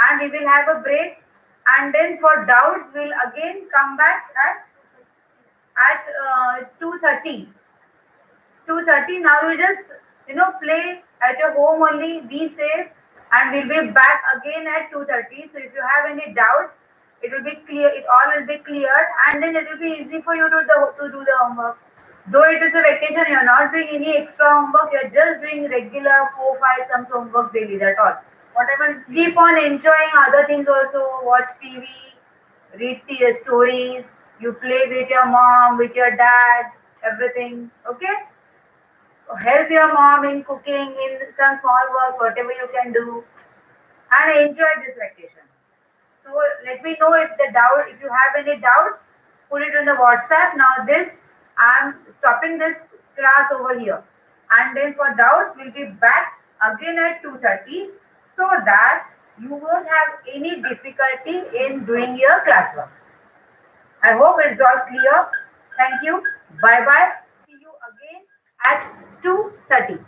And we will have a break. And then for doubts, we'll again come back at at uh, 2.30. 2.30. Now you just, you know, play at your home only. Be safe. And we'll be back again at 2.30. So if you have any doubts, it will be clear. It all will be cleared. And then it will be easy for you to, the, to do the homework. Though it is a vacation, you're not doing any extra homework. You're just doing regular 4, 5 sums homework daily. That's all. Whatever Keep on enjoying other things also. Watch TV, read the stories, You play with your mom, with your dad, everything. Okay? Help your mom in cooking, in some small works, whatever you can do, and enjoy this vacation. So let me know if the doubt, if you have any doubts, put it on the WhatsApp. Now this, I'm stopping this class over here. And then for doubts, we'll be back again at 2.30 so that you won't have any difficulty in doing your classwork. I hope it's all clear. Thank you. Bye-bye. See you again at 2.30.